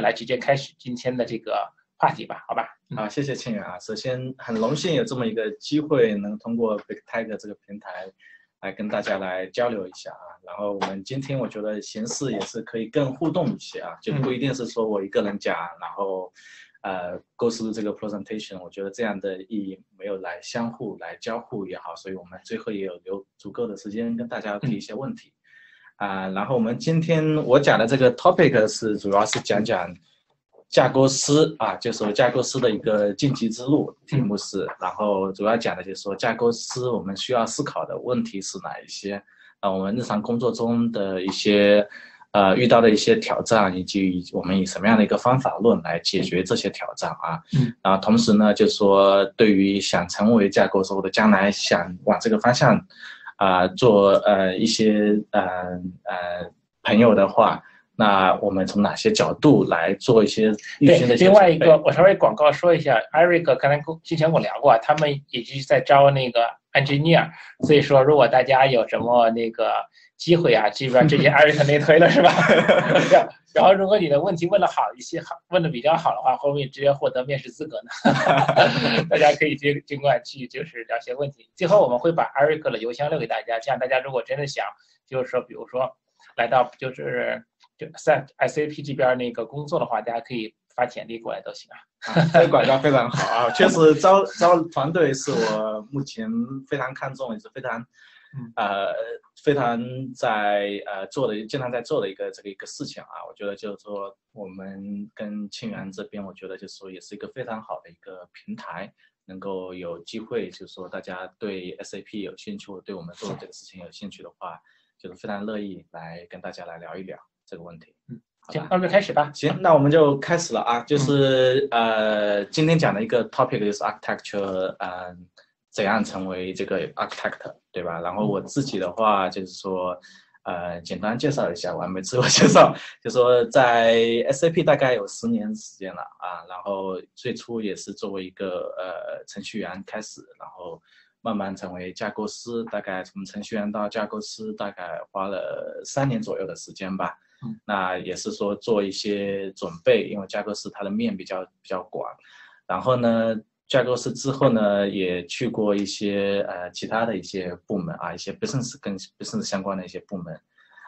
来直接开始今天的这个话题吧，好吧？好，谢谢庆远啊。首先很荣幸有这么一个机会，能通过 Big Tiger 这个平台来跟大家来交流一下啊。然后我们今天我觉得形式也是可以更互动一些啊，就不一定是说我一个人讲，然后。呃，构思这个 presentation，我觉得这样的意义没有来相互来交互也好，所以我们最后也有留足够的时间跟大家提一些问题。啊，然后我们今天我讲的这个 topic 是主要是讲讲架构师啊，就是架构师的一个晋级之路题目是，然后主要讲的就是说架构师我们需要思考的问题是哪一些啊，我们日常工作中的一些。呃，遇到的一些挑战，以及我们以什么样的一个方法论来解决这些挑战啊？嗯，啊，同时呢，就是说，对于想成为架构师或者将来想往这个方向啊做呃一些呃呃朋友的话，那我们从哪些角度来做一些预先的？另外一个，我稍微广告说一下，Eric 刚才跟之前跟我聊过，他们已经在招那个 engineer，所以说如果大家有什么那个。机会啊，基本上直接 艾瑞克内推了是吧？然后如果你的问题问的好一些，好问的比较好的话，后面直接获得面试资格呢。大家可以尽尽管去就是聊些问题。最后我们会把艾瑞克的邮箱留给大家，这样大家如果真的想，就是说比如说来到就是就在 SAP 这边那个工作的话，大家可以发简历过来都行啊。这个广告非常好啊，确实招招团队是我目前非常看重也是非常。呃，非常在呃做的，经常在做的一个这个一个事情啊，我觉得就是说，我们跟清源这边，我觉得就是说，也是一个非常好的一个平台，能够有机会，就是说，大家对 SAP 有兴趣，对我们做的这个事情有兴趣的话，就是非常乐意来跟大家来聊一聊这个问题。嗯，行，那我们就开始吧。行，那我们就开始了啊，就是呃，今天讲的一个 topic 就是 architecture，嗯。怎样成为这个 architect，对吧？然后我自己的话就是说，呃，简单介绍一下，完美自我介绍，就说在 SAP 大概有十年时间了啊。然后最初也是作为一个呃程序员开始，然后慢慢成为架构师，大概从程序员到架构师，大概花了三年左右的时间吧。那也是说做一些准备，因为架构师它的面比较比较广，然后呢。架构师之后呢，也去过一些呃其他的一些部门啊，一些 business 跟 business 相关的一些部门，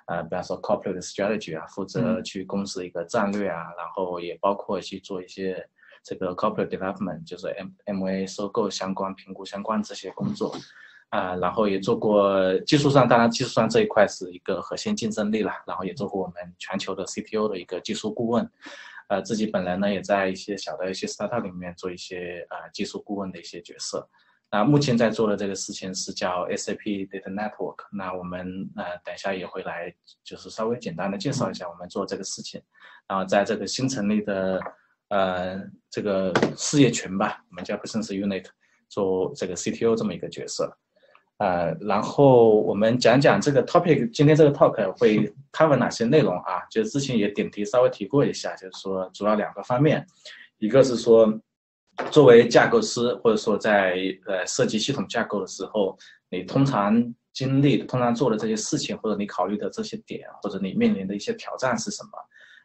呃，比方说 corporate strategy 啊，负责去公司一个战略啊，然后也包括去做一些这个 corporate development，就是 M M A 收购相关、评估相关这些工作，啊，然后也做过技术上，当然技术上这一块是一个核心竞争力了，然后也做过我们全球的 CTO 的一个技术顾问。呃，自己本人呢也在一些小的一些 startup 里面做一些呃技术顾问的一些角色。那目前在做的这个事情是叫 SAP Data Network。那我们呃等一下也会来，就是稍微简单的介绍一下我们做这个事情。然后在这个新成立的呃这个事业群吧，我们叫 Business Unit，做这个 CTO 这么一个角色。呃，然后我们讲讲这个 topic，今天这个 talk 会 cover 哪些内容啊？就是之前也点题稍微提过一下，就是说主要两个方面，一个是说作为架构师或者说在呃设计系统架构的时候，你通常经历、通常做的这些事情，或者你考虑的这些点，或者你面临的一些挑战是什么？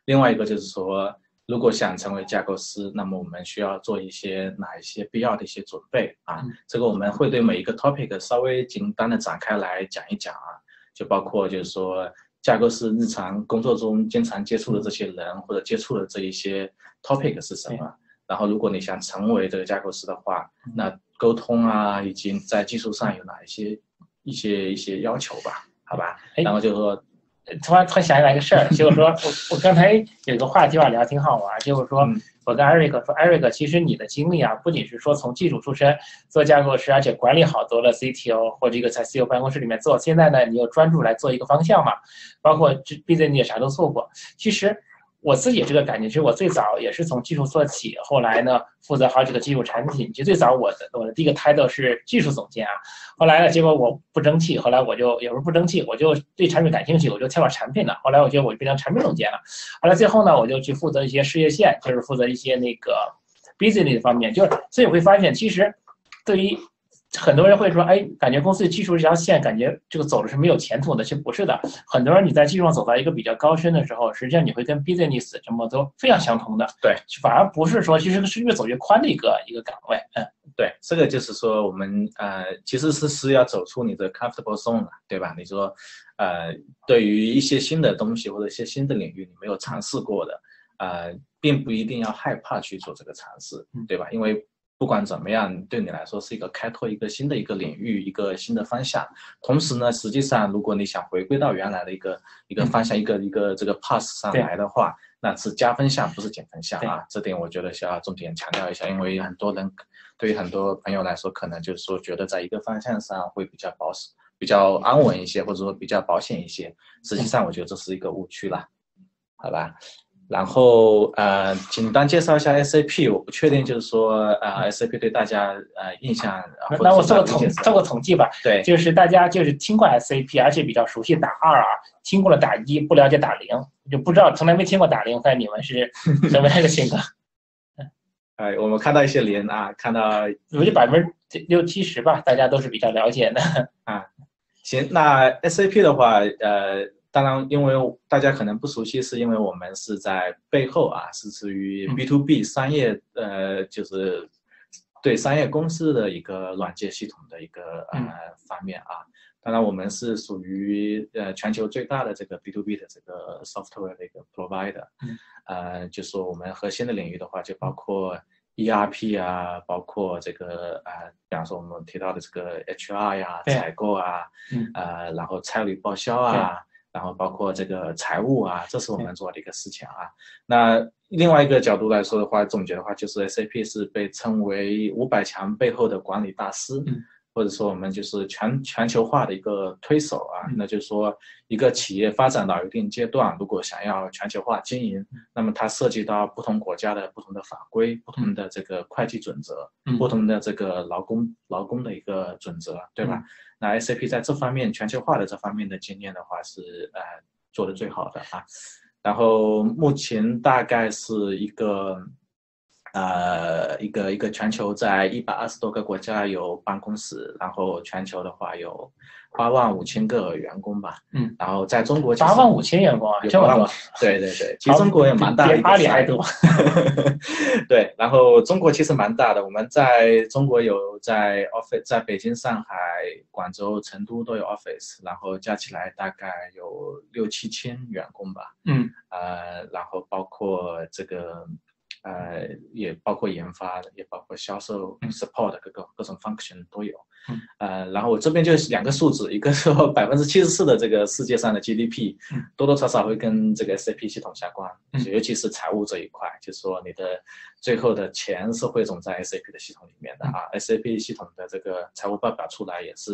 另外一个就是说。如果想成为架构师，那么我们需要做一些哪一些必要的一些准备啊？这个我们会对每一个 topic 稍微简单的展开来讲一讲啊，就包括就是说架构师日常工作中经常接触的这些人或者接触的这一些 topic 是什么？然后如果你想成为这个架构师的话，那沟通啊，以及在技术上有哪一些一些一些要求吧？好吧？然后就是说。突然突然想起来一个事儿，就是说我我刚才有个话题吧聊挺好玩，就是说我跟艾瑞克说，艾瑞克，其实你的经历啊，不仅是说从技术出身做架构师，而且管理好多的 CTO 或者一个在 CEO 办公室里面做，现在呢，你又专注来做一个方向嘛，包括这毕竟你也啥都做过，其实。我自己这个感觉，其实我最早也是从技术做起，后来呢负责好几个技术产品。其实最早我的我的第一个 title 是技术总监啊，后来呢结果我不争气，后来我就也不是不争气，我就对产品感兴趣，我就跳到产品了。后来我觉得我就变成产品总监了。后来最后呢，我就去负责一些事业线，就是负责一些那个 business 方面。就是所以会发现，其实对于很多人会说，哎，感觉公司的技术这条线，感觉这个走的是没有前途的。其实不是的，很多人你在技术上走到一个比较高深的时候，实际上你会跟 business 这么都非常相同的。对，反而不是说，其实是越走越宽的一个一个岗位。嗯，对，这个就是说，我们呃，其实是是要走出你的 comfortable zone 对吧？你说，呃，对于一些新的东西或者一些新的领域，你没有尝试过的，呃，并不一定要害怕去做这个尝试，对吧？因为不管怎么样，对你来说是一个开拓一个新的一个领域，一个新的方向。同时呢，实际上如果你想回归到原来的一个一个方向，一个一个这个 pass 上来的话，那是加分项，不是减分项啊。这点我觉得需要重点强调一下，因为很多人对于很多朋友来说，可能就是说觉得在一个方向上会比较保守、比较安稳一些，或者说比较保险一些。实际上，我觉得这是一个误区了，好吧？然后呃，简单介绍一下 SAP，我不确定就是说呃 SAP 对大家呃印象。那我做个统做个统计吧。对，就是大家就是听过 SAP，而且比较熟悉打二啊，听过了打一，不了解打零，就不知道从来没听过打零。看你们是 什么样的性格？哎，我们看到一些零啊，看到估计百分之六七十吧，大家都是比较了解的啊。行，那 SAP 的话，呃。当然，因为大家可能不熟悉，是因为我们是在背后啊，是属于 B to B 商业，呃，就是对商业公司的一个软件系统的一个呃方面啊。当然，我们是属于呃全球最大的这个 B to B 的这个 software 的一个 provider。呃，就是我们核心的领域的话，就包括 ERP 啊，包括这个呃，比方说我们提到的这个 HR 呀、采购啊，呃，然后差旅报销啊。然后包括这个财务啊，这是我们做的一个事情啊。那另外一个角度来说的话，总结的话就是 SAP 是被称为五百强背后的管理大师。或者说我们就是全全球化的一个推手啊，那就是说一个企业发展到一定阶段，如果想要全球化经营，那么它涉及到不同国家的不同的法规、不同的这个会计准则、不同的这个劳工劳工的一个准则，对吧？那 SAP 在这方面全球化的这方面的经验的话是呃做的最好的啊，然后目前大概是一个。呃，一个一个全球在一百二十多个国家有办公室，然后全球的话有八万五千个员工吧。嗯，然后在中国八万五千员工啊，这么多？对对对，其实中国也蛮大的，比阿里还多。对，然后中国其实蛮大的，我们在中国有在 office，在北京、上海、广州、成都都有 office，然后加起来大概有六七千员工吧。嗯，呃，然后包括这个。呃，也包括研发，也包括销售、support 各个各种 function 都有。呃，然后我这边就是两个数字，一个说百分之七十四的这个世界上的 GDP，多多少少会跟这个 SAP 系统相关，尤其是财务这一块，就是说你的最后的钱是汇总在 SAP 的系统里面的啊。SAP 系统的这个财务报表出来也是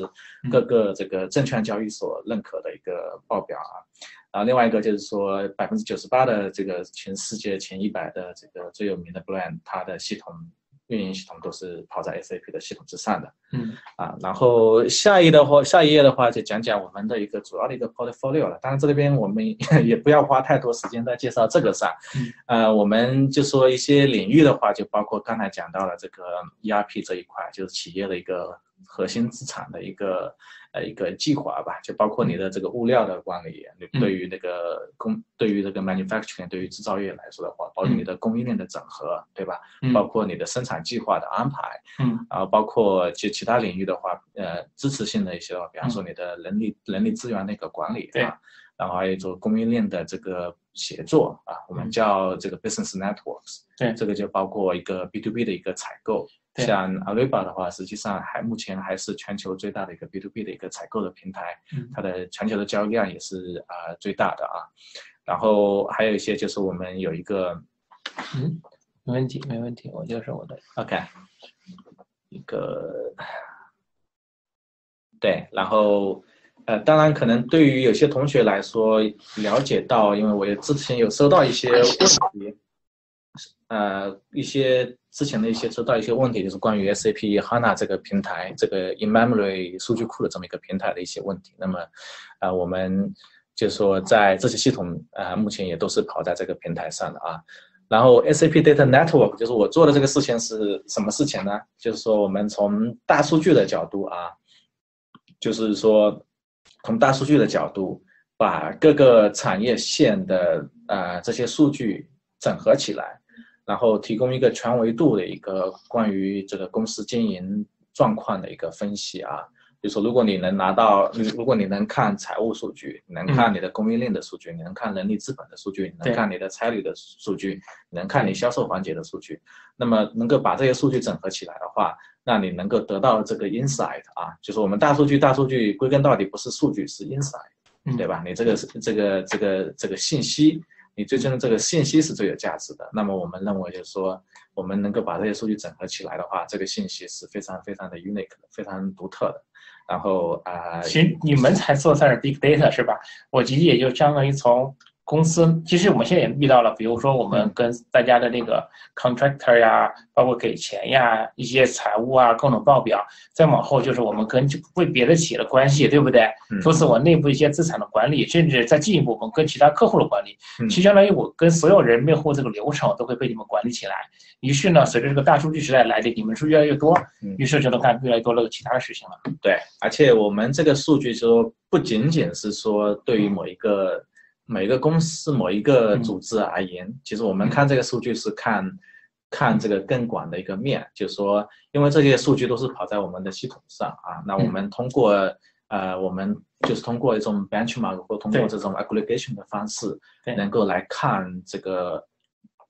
各个这个证券交易所认可的一个报表啊。然后另外一个就是说，百分之九十八的这个全世界前一百的这个最有名的 brand，它的系统运营系统都是跑在 SAP 的系统之上的。嗯，啊，然后下一的话，下一页的话就讲讲我们的一个主要的一个 portfolio 了。当然这里边我们也 不要花太多时间在介绍这个上。呃，我们就说一些领域的话，就包括刚才讲到了这个 ERP 这一块，就是企业的一个核心资产的一个。呃，一个计划吧，就包括你的这个物料的管理，你对于那个工，对于这个 manufacturing，对于制造业来说的话，包括你的供应链的整合，对吧？包括你的生产计划的安排，嗯，然后包括其其他领域的话，呃，支持性的一些的话，比方说你的人力人力资源的一个管理，对，然后还有做供应链的这个协作啊，我们叫这个 business networks，对，这个就包括一个 B to B 的一个采购。像阿里巴巴的话，实际上还目前还是全球最大的一个 B to B 的一个采购的平台，它的全球的交易量也是啊最大的啊。然后还有一些就是我们有一个，嗯，没问题，没问题，我就是我的 OK，一个对，然后呃，当然可能对于有些同学来说了解到，因为我也之前有收到一些问题。呃，一些之前的一些收到一些问题，就是关于 SAP HANA 这个平台，这个 in-memory 数据库的这么一个平台的一些问题。那么，呃，我们就说在这些系统，呃，目前也都是跑在这个平台上的啊。然后 SAP Data Network 就是我做的这个事情是什么事情呢？就是说我们从大数据的角度啊，就是说从大数据的角度，把各个产业线的呃这些数据整合起来，然后提供一个全维度的一个关于这个公司经营状况的一个分析啊。比如说，如果你能拿到，如果你能看财务数据，能看你的供应链的数据，你能看人力资本的数据，能看你的差旅的数据，能看你销售环节的数据，那么能够把这些数据整合起来的话，那你能够得到这个 insight 啊，就是我们大数据，大数据归根到底不是数据，是 insight，对吧？你这个是这个这个这个信息，你最近的这个信息是最有价值的。那么我们认为就是说，我们能够把这些数据整合起来的话，这个信息是非常非常的 unique，非常独特的。然后啊，其实你们才做算是 big data 是吧？我其实也就相当于从公司，其实我们现在也遇到了，比如说我们跟大家的那个 contractor 呀，包括给钱呀，一些财务啊，各种报表，再往后就是我们跟为别的企业的关系，对不对？除此我内部一些资产的管理，甚至再进一步，我们跟其他客户的管理，其实相当于我跟所有人面户这个流程都会被你们管理起来。于是呢，随着这个大数据时代来的，你们是越来越多，于是就能干越来越多的其他的事情了。对，而且我们这个数据说不仅仅是说对于某一个每个公司、某一个组织而言，其实我们看这个数据是看看这个更广的一个面，就是说，因为这些数据都是跑在我们的系统上啊，那我们通过呃，我们就是通过一种 benchmark 或通过这种 aggregation 的方式，能够来看这个。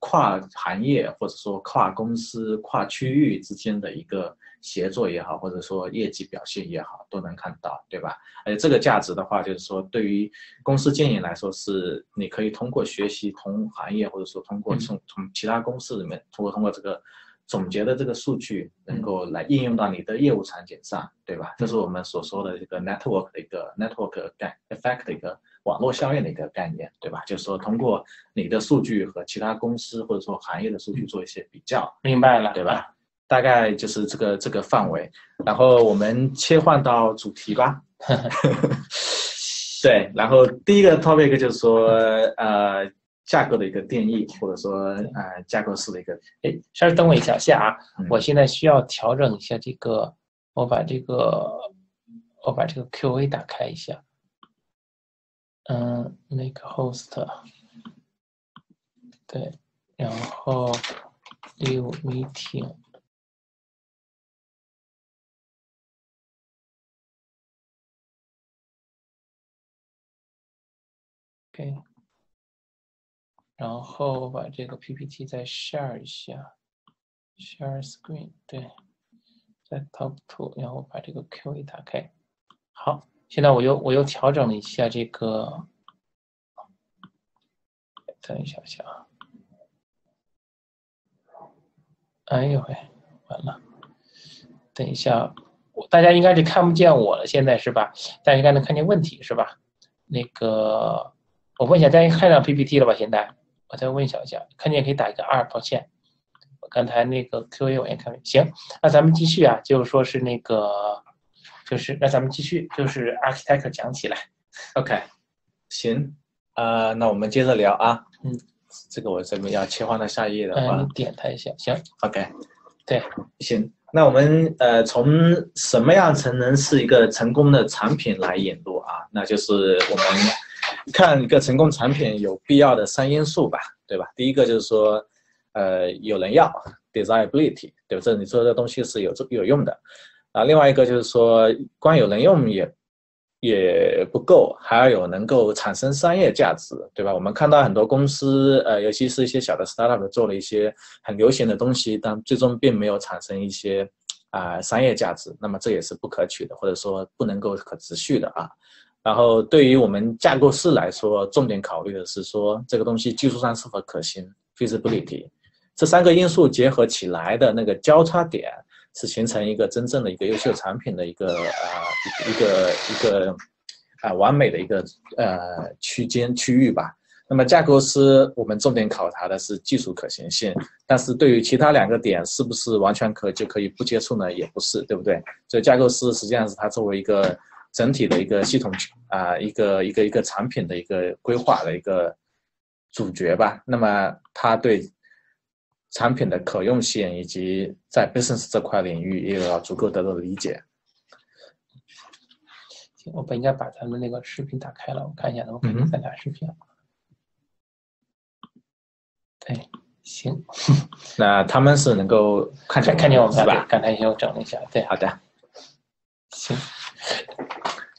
跨行业或者说跨公司、跨区域之间的一个协作也好，或者说业绩表现也好，都能看到，对吧？而且这个价值的话，就是说对于公司经营来说，是你可以通过学习同行业，或者说通过从从其他公司里面，通过通过这个总结的这个数据，能够来应用到你的业务场景上，对吧？这是我们所说的这个 network 的一个 network effect 的一个。网络效应的一个概念，对吧？就是说，通过你的数据和其他公司或者说行业的数据做一些比较，明白了，对吧？大概就是这个这个范围。然后我们切换到主题吧。对，然后第一个 topic 就是说，呃，架构的一个定义，或者说呃，架构式的一个。哎，稍微等我一下下啊，我现在需要调整一下这个，我把这个，我把这个 Q&A 打开一下。嗯，make host，对，然后 leave 然后把这个 PPT 再 share 一下，share screen，对，在 top two，然后把这个 Q&A 打开，好。现在我又我又调整了一下这个，等一下下啊，哎呦喂，完了，等一下，我大家应该是看不见我了，现在是吧？大家应该能看见问题是吧？那个，我问一下，大家看到 PPT 了吧？现在我再问一下一下，看见可以打一个二，抱歉，我刚才那个 Q&A 我也看没，行，那咱们继续啊，就是说是那个。就是那咱们继续，就是 architect 讲起来，OK，行，呃，那我们接着聊啊，嗯，这个我这边要切换到下一页的话，你点它一下，行，OK，对，行，那我们呃从什么样才能是一个成功的产品来引入啊？那就是我们看一个成功产品有必要的三因素吧，对吧？第一个就是说，呃，有人要，desirability，对吧？这你说这东西是有有用的。啊，另外一个就是说，光有人用也也不够，还要有能够产生商业价值，对吧？我们看到很多公司，呃，尤其是一些小的 startup 做了一些很流行的东西，但最终并没有产生一些啊商业价值，那么这也是不可取的，或者说不能够可持续的啊。然后对于我们架构师来说，重点考虑的是说这个东西技术上是否可行 （feasibility），这三个因素结合起来的那个交叉点。是形成一个真正的一个优秀产品的一个啊一个一个啊完美的一个呃区间区域吧。那么架构师我们重点考察的是技术可行性，但是对于其他两个点是不是完全可就可以不接触呢？也不是，对不对？所以架构师实际上是它作为一个整体的一个系统啊一个一个一个产品的一个规划的一个主角吧。那么他对。产品的可用性以及在 business 这块领域也要足够得到理解。我本应该把咱们那个视频打开了，我看一下，能不能再打视频？对，行。那他们是能够看见看见我们是吧？刚才先我整了一下，对，好的。行。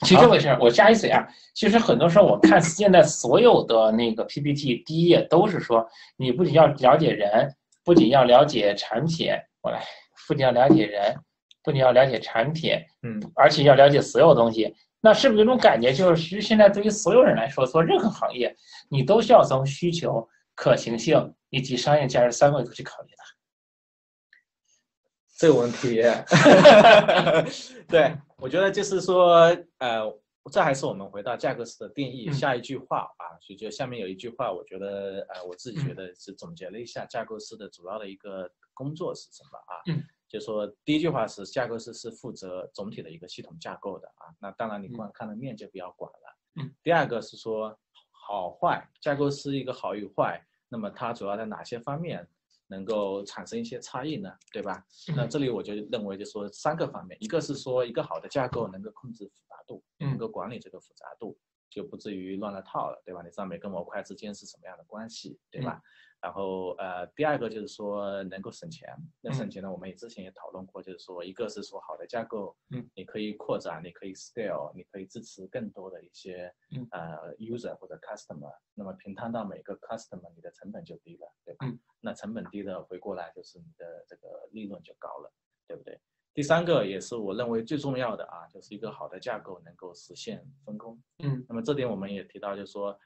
其实这回事儿，我加一嘴啊。其实很多时候，我看现在所有的那个 PPT 第一页都是说，你不仅要了解人，不仅要了解产品，我来，不仅要了解人，不仅要了解产品，嗯，而且要了解所有东西。那是不是有种感觉，就是其实现在对于所有人来说，做任何行业，你都需要从需求、可行性以及商业价值三个维度去考虑的？这个问题，对我觉得就是说，呃，这还是我们回到价格式的定义。下一句话啊，就就下面有一句话，我觉得，呃，我自己觉得是总结了一下架构师的主要的一个工作是什么啊？嗯。就说第一句话是架构师是负责总体的一个系统架构的啊，那当然你光看的面就比较广了。嗯。第二个是说好坏，架构师一个好与坏，那么它主要在哪些方面能够产生一些差异呢？对吧？那这里我就认为就说三个方面，一个是说一个好的架构能够控制复杂度，能够管理这个复杂度，就不至于乱了套了，对吧？你知道每个模块之间是什么样的关系，对吧？然后呃，第二个就是说能够省钱。那省钱呢，我们也之前也讨论过，就是说一个是说好的架构，嗯，你可以扩展，你可以 scale，你可以支持更多的一些呃 user 或者 customer。那么平摊到每个 customer，你的成本就低了，对吧？那成本低的，回过来就是你的这个利润就高了，对不对？第三个也是我认为最重要的啊，就是一个好的架构能够实现分工。嗯，那么这点我们也提到，就是说。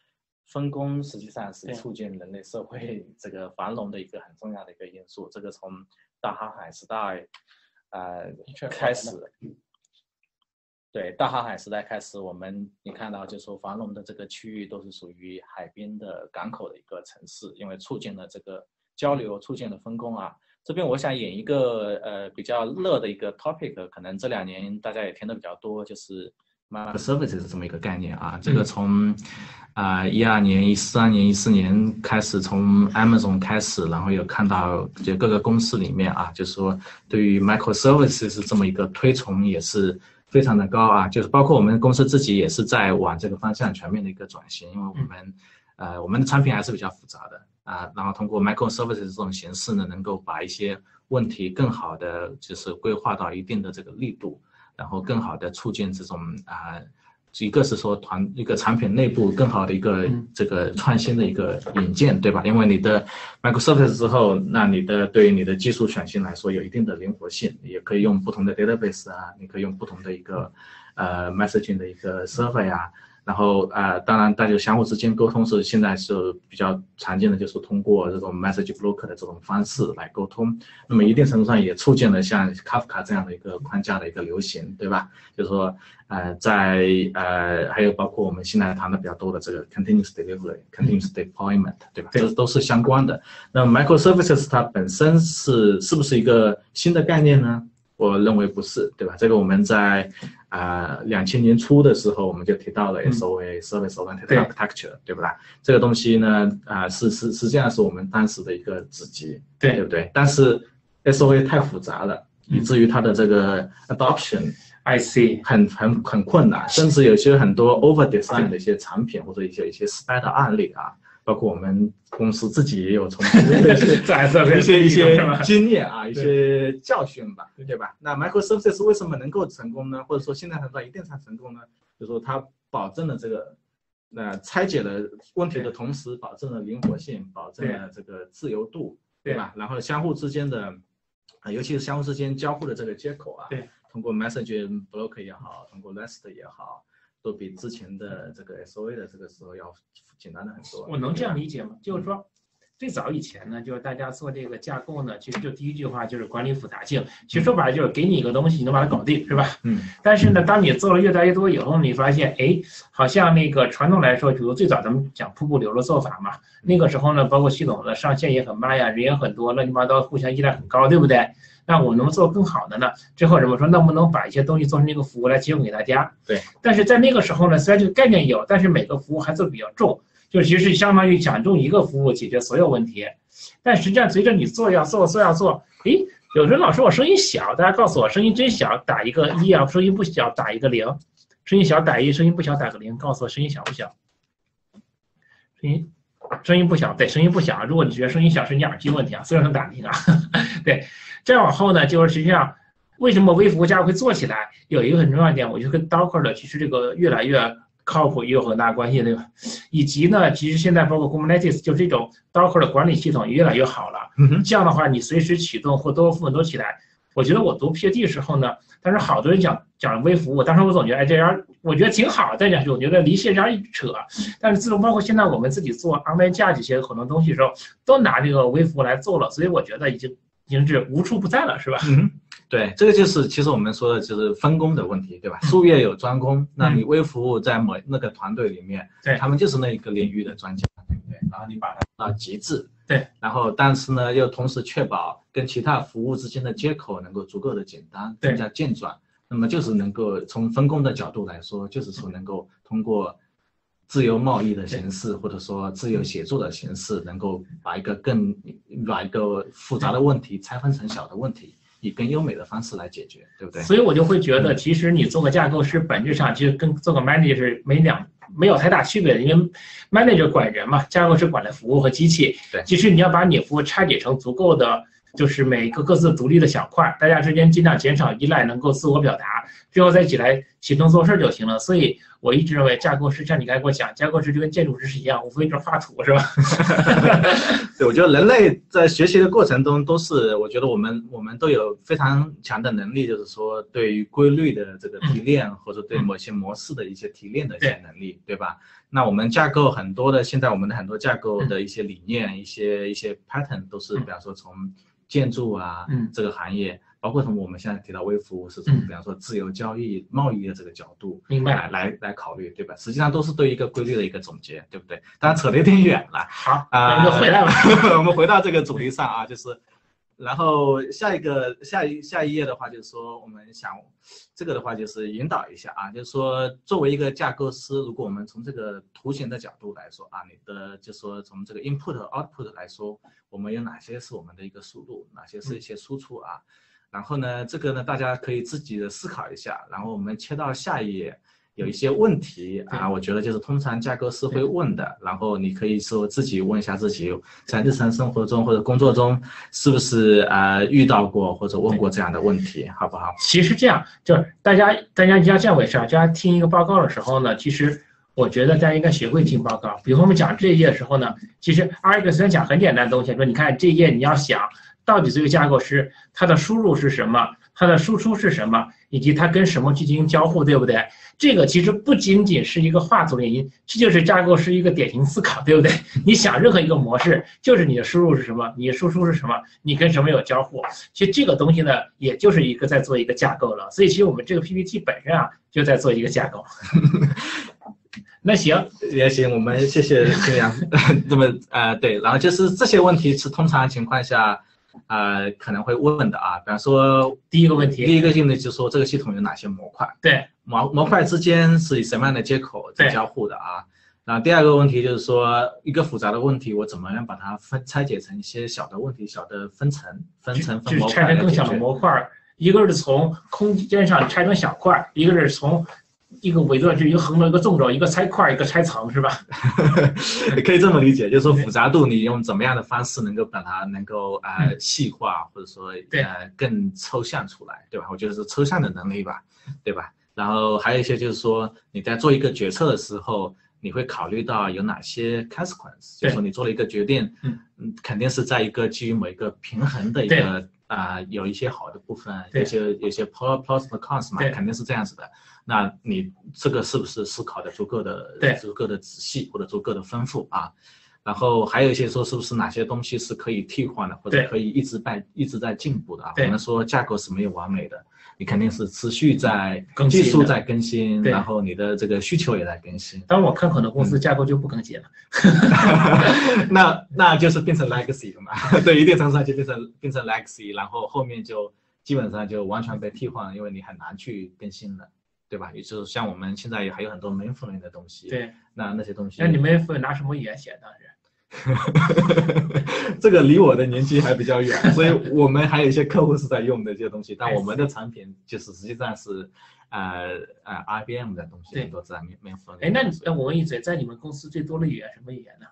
分工实际上是促进人类社会这个繁荣的一个很重要的一个因素。这个从大航海时代，呃开始，对大航海时代开始，我们你看到就说繁荣的这个区域都是属于海边的港口的一个城市，因为促进了这个交流，促进了分工啊。这边我想演一个呃比较热的一个 topic，可能这两年大家也听的比较多，就是 microservices 这么一个概念啊。这个从啊，一二年、一三年、一四年开始，从 Amazon 开始，然后有看到就各个公司里面啊，就是说对于 microservices 这么一个推崇也是非常的高啊，就是包括我们公司自己也是在往这个方向全面的一个转型，因为我们呃我们的产品还是比较复杂的啊，然后通过 microservices 这种形式呢，能够把一些问题更好的就是规划到一定的这个力度，然后更好的促进这种啊。一个是说团一个产品内部更好的一个这个创新的一个引荐，对吧？因为你的 microservices 之后，那你的对于你的技术选型来说有一定的灵活性，也可以用不同的 database 啊，你可以用不同的一个呃 messaging 的一个 server 呀。然后呃，当然大家相互之间沟通是现在是比较常见的，就是通过这种 message broker 的这种方式来沟通。那么一定程度上也促进了像 Kafka 这样的一个框架的一个流行，对吧？就是说呃，在呃还有包括我们现在谈的比较多的这个 continuous delivery、continuous deployment，对吧？这都是相关的。那 microservices 它本身是是不是一个新的概念呢？我认为不是，对吧？这个我们在啊两千年初的时候，我们就提到了 SOA（Service Oriented Architecture），对不啦？这个东西呢，啊是是实际上是我们当时的一个子集，对对不对？但是 SOA 太复杂了，以至于它的这个 adoption，I see，很很很困难，甚至有些很多 over design 的一些产品或者一些一些失败的案例啊。包括我们公司自己也有从 一些一些经验啊，一些教训吧，对吧？那 microservices 为什么能够成功呢？或者说现在它到一定上成功呢？就是说它保证了这个，那拆解了问题的同时，保证了灵活性，保证了这个自由度，对吧？然后相互之间的，啊，尤其是相互之间交互的这个接口啊，对，通过 message block 也好，通过 REST 也好。都比之前的这个 SOA 的这个时候要简单的很多。我能这样理解吗？就是说，最早以前呢，就是大家做这个架构呢，其实就第一句话就是管理复杂性。其实说白了就是给你一个东西，你能把它搞定，是吧？嗯。但是呢，当你做了越来越多以后，你发现，哎，好像那个传统来说，比如最早咱们讲瀑布流的做法嘛，那个时候呢，包括系统的上线也很慢呀，人也很多，乱七八糟，互相依赖很高，对不对？那我能做更好的呢？最后人们说，能不能把一些东西做成一个服务来提供给大家？对。但是在那个时候呢，虽然这个概念有，但是每个服务还做比较重，就其实相当于讲中一个服务解决所有问题。但实际上随着你做要做做要做，诶，有人老说我声音小，大家告诉我声音真小，打一个一啊；声音不小，打一个零；声音小打一，声音不小打个零。告诉我声音小不小？声音声音不小，对，声音不小。如果你觉得声音小是你耳机问题啊，虽然能打听啊，对。再往后呢，就是实际上为什么微服务架会做起来，有一个很重要一点，我觉得跟 Docker 的其实这个越来越。靠谱也有很大关系，对吧？以及呢，其实现在包括 Kubernetes 就这种 Docker 的管理系统也越来越好了。这样的话，你随时启动或多部分都起来。我觉得我读 PhD 时候呢，但是好多人讲讲微服务，当时我总觉得哎这样我觉得挺好。再讲去，我觉得离线上一扯。但是自从包括现在我们自己做 online 架这些很多东西的时候，都拿这个微服务来做了，所以我觉得已经已经是无处不在了，是吧？对，这个就是其实我们说的就是分工的问题，对吧？术业有专攻，那你微服务在某那个团队里面，对他们就是那一个领域的专家，对不对？然后你把它到极致，对，然后但是呢，又同时确保跟其他服务之间的接口能够足够的简单，更加健壮。那么就是能够从分工的角度来说，就是说能够通过自由贸易的形式，或者说自由协作的形式，能够把一个更把一个复杂的问题拆分成小的问题。以更优美的方式来解决，对不对？所以我就会觉得，其实你做个架构师，本质上其实跟做个 manager 是没两没有太大区别的，因为 manager 管人嘛，架构师管的服务和机器。对，其实你要把你服务拆解成足够的。就是每个各自独立的小块，大家之间尽量减少依赖，能够自我表达，最后再一起来协同做事就行了。所以我一直认为，架构师像你刚才给我讲，架构师就跟建筑师是一样，无非就是画图，是吧？对，我觉得人类在学习的过程中，都是我觉得我们我们都有非常强的能力，就是说对于规律的这个提炼，或者对某些模式的一些提炼的一些能力，对吧？那我们架构很多的，现在我们的很多架构的一些理念，一些一些 pattern 都是，比方说从。建筑啊，嗯，这个行业，包括从我们现在提到微服务，是从比方说自由交易、贸易的这个角度，明白，来来考虑，对吧？实际上都是对一个规律的一个总结，对不对？当然扯得有点远了。好啊，我们回来了，我们回到这个主题上啊，就是。然后下一个下一下一页的话，就是说我们想，这个的话就是引导一下啊，就是说作为一个架构师，如果我们从这个图形的角度来说啊，你的就是说从这个 input output 来说，我们有哪些是我们的一个输入，哪些是一些输出啊？然后呢，这个呢大家可以自己的思考一下。然后我们切到下一页。有一些问题啊，我觉得就是通常架构师会问的，然后你可以说自己问一下自己，在日常生活中或者工作中是不是啊遇到过或者问过这样的问题，好不好？其实这样就是大家大家要这样回事啊，大家听一个报告的时候呢，其实我觉得大家应该学会听报告。比如我们讲这一页的时候呢，其实阿一个虽然讲很简单的东西，说你看这一页你要想到底这个架构师他的输入是什么，他的输出是什么，以及他跟什么去进行交互，对不对？这个其实不仅仅是一个画图原因，这就是架构是一个典型思考，对不对？你想任何一个模式，就是你的输入是什么，你的输出是什么，你跟什么有交互。其实这个东西呢，也就是一个在做一个架构了。所以其实我们这个 PPT 本身啊，就在做一个架构。那行也行，我们谢谢金阳。那么呃对，然后就是这些问题是通常情况下。呃，可能会问的啊，比方说第一个问题，第一个问题就是说这个系统有哪些模块？对，模模块之间是以什么样的接口在交互的啊？然后第二个问题就是说一个复杂的问题，我怎么样把它分拆解成一些小的问题、小的分层、分层、分模块拆成更小的模块，一个是从空间上拆成小块，一个是从。一个维度就一个横轴，一个纵轴，一个拆块，一个拆层，是吧？你 可以这么理解，就是说复杂度，你用怎么样的方式能够把它能够呃细化，或者说呃更抽象出来，对吧？我觉得是抽象的能力吧，对吧？然后还有一些就是说你在做一个决策的时候，你会考虑到有哪些 consequence，就是说你做了一个决定，嗯嗯，肯定是在一个基于某一个平衡的一个啊有一些好的部分，有些有些 pros pros and cons 嘛，肯定是这样子的。那你这个是不是思考的足够的、足够的仔细或者足够的丰富啊？然后还有一些说是不是哪些东西是可以替换的，或者可以一直在一直在进步的啊？我们说架构是没有完美的，你肯定是持续在技术在更新，然后你的这个需求也在更新。当我看很多公司架构就不更新了，那那就是变成 legacy 了嘛？对，一定程度上就变成变成 legacy，然后后面就基本上就完全被替换了，因为你很难去更新了。对吧？也就是像我们现在也还有很多 mainframe 的东西。对，那那些东西。那你们拿什么语言写当时？这个离我的年纪还比较远，所以我们还有一些客户是在用的这些东西，但我们的产品就是实际上是，呃呃 IBM 的东西，很多在面面分。哎，那你我问一嘴，在你们公司最多的语言什么语言呢？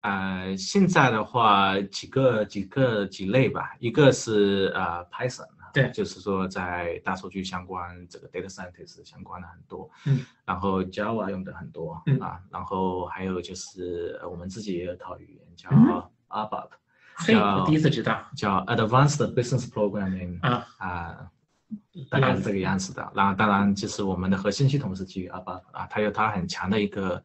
呃，现在的话几个几个几类吧，一个是呃 Python。对，就是说在大数据相关这个 data scientist 相关的很多，嗯，然后 Java 用的很多，嗯。啊，然后还有就是我们自己也有套语言叫 ABAP，嘿，我第一次知道，叫 Advanced Business Programming，啊啊，大概是这个样子的。然后当然就是我们的核心系统是基于 ABAP 啊，它有它很强的一个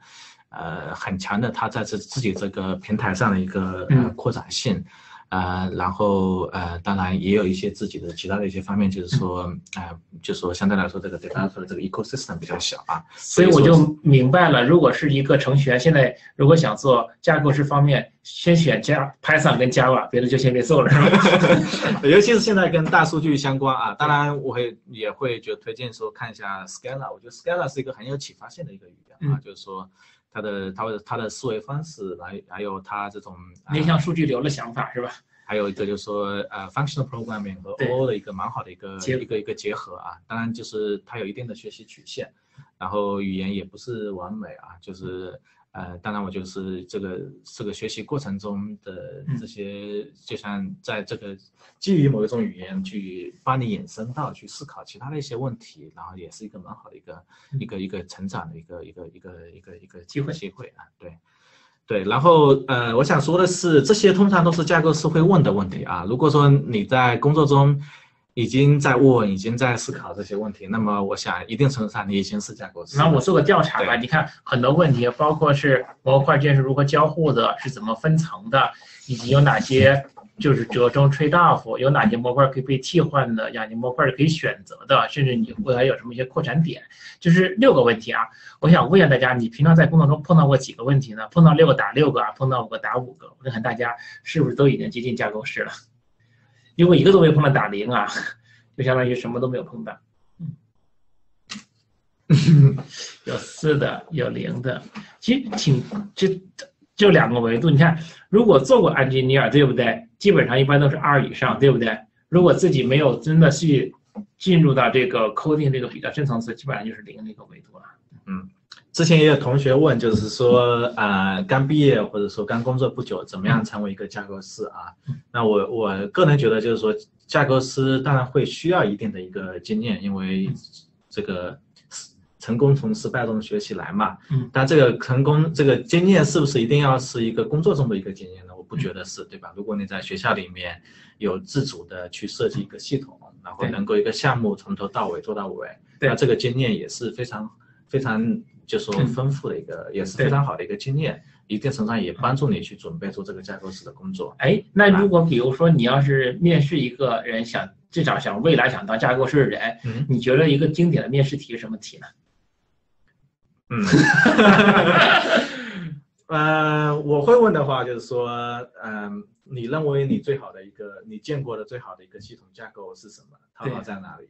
呃很强的它在这自己这个平台上的一个呃扩展性。呃，然后呃，当然也有一些自己的其他的一些方面，就是说，呃，就是说相对来说，这个 data 的这个 ecosystem 比较小啊，所以我就明白了，如果是一个程序员，现在如果想做架构师方面，先选加 Python 跟 Java，别的就先别做了，是吧？尤其是现在跟大数据相关啊，当然我会也会就推荐说看一下 Scala，我觉得 Scala 是一个很有启发性的一个语言啊，就是说。他的他的他的思维方式来，还有他这种面向数据流的想法是吧？还有一个就是说，呃，functional programming 和 OO 的一个蛮好的一个一个一个结合啊。当然就是它有一定的学习曲线，然后语言也不是完美啊，就是。呃，当然，我就是这个这个学习过程中的这些，就像在这个基于某一种语言去帮你衍生到去思考其他的一些问题，然后也是一个蛮好的一个一个一个成长的一个一个一个一个一个机会机会啊，对对。然后呃，我想说的是，这些通常都是架构师会问的问题啊。如果说你在工作中，已经在问，已经在思考这些问题。那么，我想一定程度上你已经是架构师。那我做个调查吧，你看很多问题，包括是模块间是如何交互的，是怎么分层的，以及有哪些就是折中 trade off，有哪些模块可以被替换的，哪些模块是可以选择的，甚至你未来有什么一些扩展点，就是六个问题啊。我想问一下大家，你平常在工作中碰到过几个问题呢？碰到六个打六个啊，碰到五个打五个。我看大家是不是都已经接近架构师了？如果一个都没碰到打零啊，就相当于什么都没有碰到。有四的，有零的，其实挺就就两个维度。你看，如果做过 engineer，对不对？基本上一般都是二以上，对不对？如果自己没有真的去进入到这个 coding 这个比较深层次，基本上就是零那个维度了。嗯。之前也有同学问，就是说，呃，刚毕业或者说刚工作不久，怎么样成为一个架构师啊？那我我个人觉得，就是说，架构师当然会需要一定的一个经验，因为这个成功从失败中学起来嘛。嗯。但这个成功这个经验是不是一定要是一个工作中的一个经验呢？我不觉得是，对吧？如果你在学校里面有自主的去设计一个系统，然后能够一个项目从头到尾做到尾，那这个经验也是非常非常。就说丰富的一个，也是非常好的一个经验，一定程度上也帮助你去准备做这个架构师的工作。哎，那如果比如说你要是面试一个人，想至少想未来想当架构师的人，你觉得一个经典的面试题是什么题呢？嗯，呃，我会问的话就是说，嗯，你认为你最好的一个，你见过的最好的一个系统架构是什么？它好在哪里？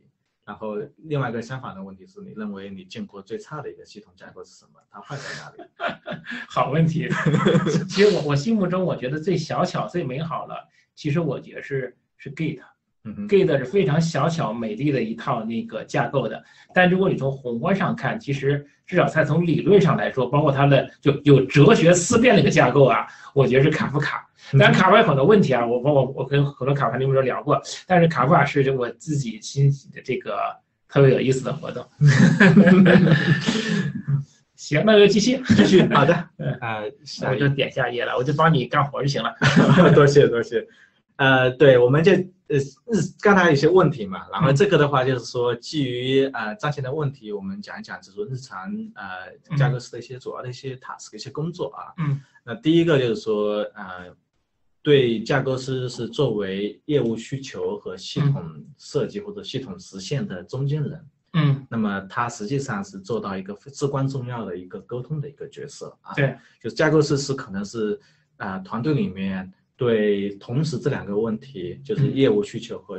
然后另外一个相反的问题是你认为你见过最差的一个系统架构是什么？它坏在哪里？好问题。其实我我心目中我觉得最小巧最美好了，其实我觉得是是 Git。Git 是非常小巧美丽的一套那个架构的，但如果你从宏观上看，其实至少在从理论上来说，包括它的就有哲学思辨的一个架构啊，我觉得是卡夫卡。当然卡夫卡有很多问题啊，我我我跟很多卡夫卡们都聊过，但是卡夫卡是我自己欣喜的这个特别有意思的活动。行，那就继续继续。好的，啊，我就点下页了，我就帮你干活就行了。多谢多谢。呃，对，我们就呃日刚才有些问题嘛，然后这个的话就是说，基于呃当前的问题，我们讲一讲，就是说日常呃架构师的一些主要的一些 task 一些工作啊。嗯。那第一个就是说，呃，对架构师是作为业务需求和系统设计或者系统实现的中间人。嗯。那么他实际上是做到一个至关重要的一个沟通的一个角色啊。对。就是架构师是可能是啊团队里面。对，同时这两个问题就是业务需求和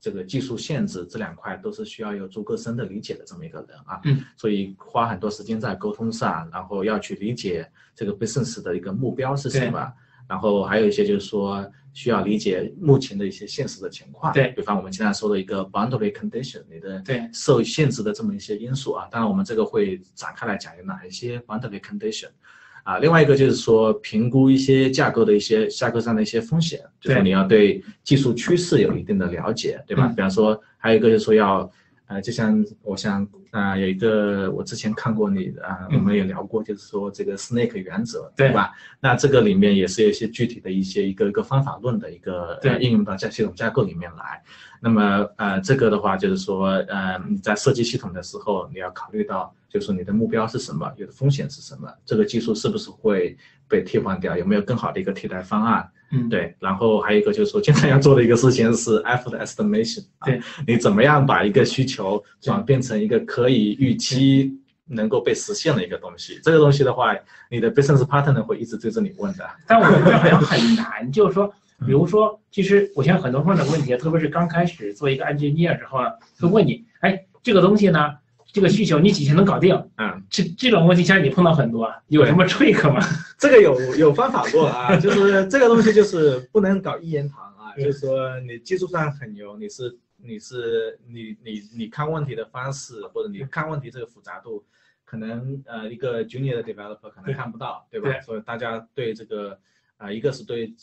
这个技术限制这两块都是需要有足够深的理解的这么一个人啊，嗯，所以花很多时间在沟通上，然后要去理解这个 business 的一个目标是什么，然后还有一些就是说需要理解目前的一些现实的情况，对，比方我们经常说的一个 boundary condition，你的对受限制的这么一些因素啊，当然我们这个会展开来讲有哪一些 boundary condition。啊，另外一个就是说评估一些架构的一些架构上的一些风险，就是你要对技术趋势有一定的了解，对吧？比方说，还有一个就是说要，呃，就像我想啊，有一个我之前看过你啊，我们也聊过，就是说这个 Snake 原则，对吧？那这个里面也是有一些具体的一些一个一个方法论的一个应用到在系统架构里面来。那么呃，这个的话就是说，呃，你在设计系统的时候，你要考虑到，就是说你的目标是什么，有的风险是什么，这个技术是不是会被替换掉，有没有更好的一个替代方案？嗯，对。然后还有一个就是说，经常要做的一个事情是 effort estimation，对，你怎么样把一个需求转变成一个可以预期能够被实现的一个东西？这个东西的话，你的 business partner 会一直追着你问的。但我觉得好像很难，就是说。比如说，其实我现在很多朋友的问题，特别是刚开始做一个 engineer 之后呢，会问你，哎，这个东西呢，这个需求你几天能搞定？嗯，这这种问题，相信你碰到很多，有什么 trick 吗？这个有有方法过啊，就是这个东西就是不能搞一言堂啊，就是说你技术上很牛，你是你是你你你看问题的方式或者你看问题这个复杂度，可能呃一个 junior 的 developer 可能看不到，对吧？所以大家对这个啊，一个是对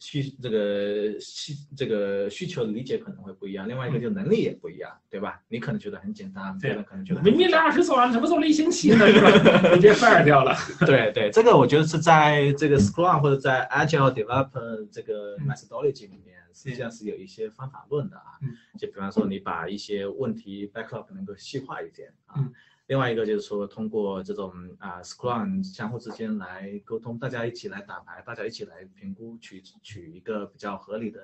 需这个需这个需求理解可能会不一样，另外一个就能力也不一样，对吧？你可能觉得很简单，别人可能觉得明明两小时做完，怎么做了一星期呢？是吧？直接 fire 掉了。对对，这个我觉得是在这个 Scrum 或者在 Agile Developer 这个 methodology 里面，实际上是有一些方法论的啊。就比方说，你把一些问题 backlog 能够细化一点啊。另外一个就是说，通过这种啊 Scrum 相互之间来沟通，大家一起来打牌，大家一起来评估，取取一个比较合理的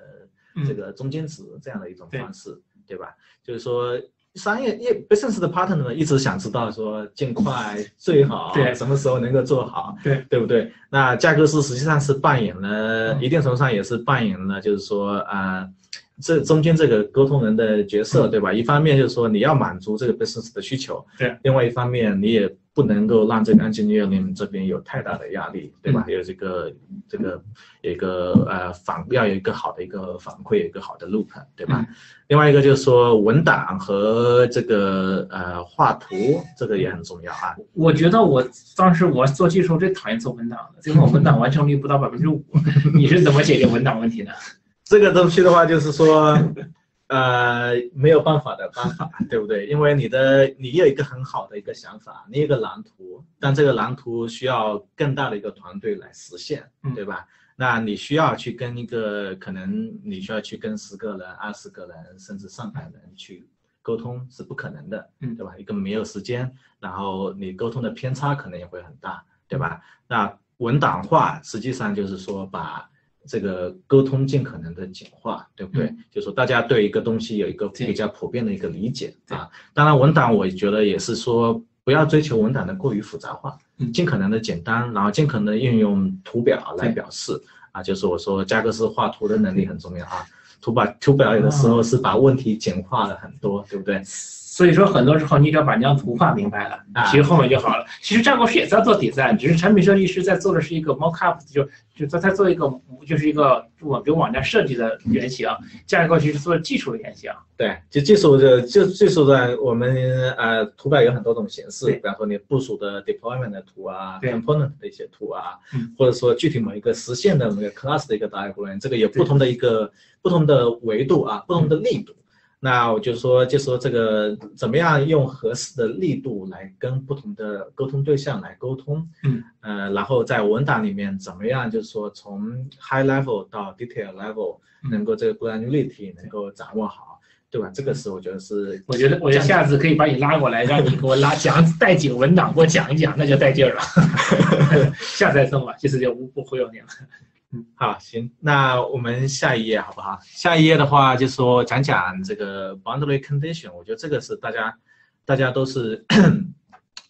这个中间值，这样的一种方式，对吧？就是说，商业业 business 的 partner 呢，一直想知道说尽快最好，对，什么时候能够做好，对，对不对？那架构师实际上是扮演了一定程度上也是扮演了，就是说啊。这中间这个沟通人的角色，对吧？一方面就是说你要满足这个 business 的需求，对；另外一方面你也不能够让这个 engineering 这边有太大的压力，对吧？有这个这个有一个呃反要有一个好的一个反馈，有一个好的 loop，对吧？另外一个就是说文档和这个呃画图，这个也很重要啊。我觉得我当时我做技术最讨厌做文档的，最后文档完成率不到百分之五。你是怎么解决文档问题的？这个东西的话，就是说，呃，没有办法的办法，对不对？因为你的你有一个很好的一个想法，你有一个蓝图，但这个蓝图需要更大的一个团队来实现，对吧？那你需要去跟一个可能你需要去跟十个人、二十个人，甚至上百人去沟通是不可能的，嗯，对吧？一个没有时间，然后你沟通的偏差可能也会很大，对吧？那文档化实际上就是说把。这个沟通尽可能的简化，对不对？就是说大家对一个东西有一个比较普遍的一个理解啊。当然，文档我觉得也是说不要追求文档的过于复杂化，尽可能的简单，然后尽可能运用图表来表示啊。就是我说加格斯画图的能力很重要啊。图表图表有的时候是把问题简化了很多，对不对？所以说，很多时候你只要把那张图画明白了，其实后面就好了。其实战国师也在做 design，只是产品设计师在做的是一个 mock up，就就在在做一个就是一个网比如网站设计的原型。架构其实做技术的原型。对，就技术的就技术的我们呃图表有很多种形式，比方说你部署的 deployment 的图啊，component 的一些图啊，或者说具体某一个实现的某个 class 的一个 diagram，这个有不同的一个不同的维度啊，不同的力度。那我就说，就说这个怎么样用合适的力度来跟不同的沟通对象来沟通，嗯，呃，然后在文档里面怎么样，就是说从 high level 到 detail level，能够这个 granularity 能够掌握好，对吧？这个是我觉得是，我觉得我觉得下次可以把你拉过来，让你给我拉讲 带几个文档给我讲一讲，那就带劲儿了。下次再送吧，这次就不不忽悠你了。嗯，好，行，那我们下一页好不好？下一页的话，就说讲讲这个 boundary condition。我觉得这个是大家，大家都是，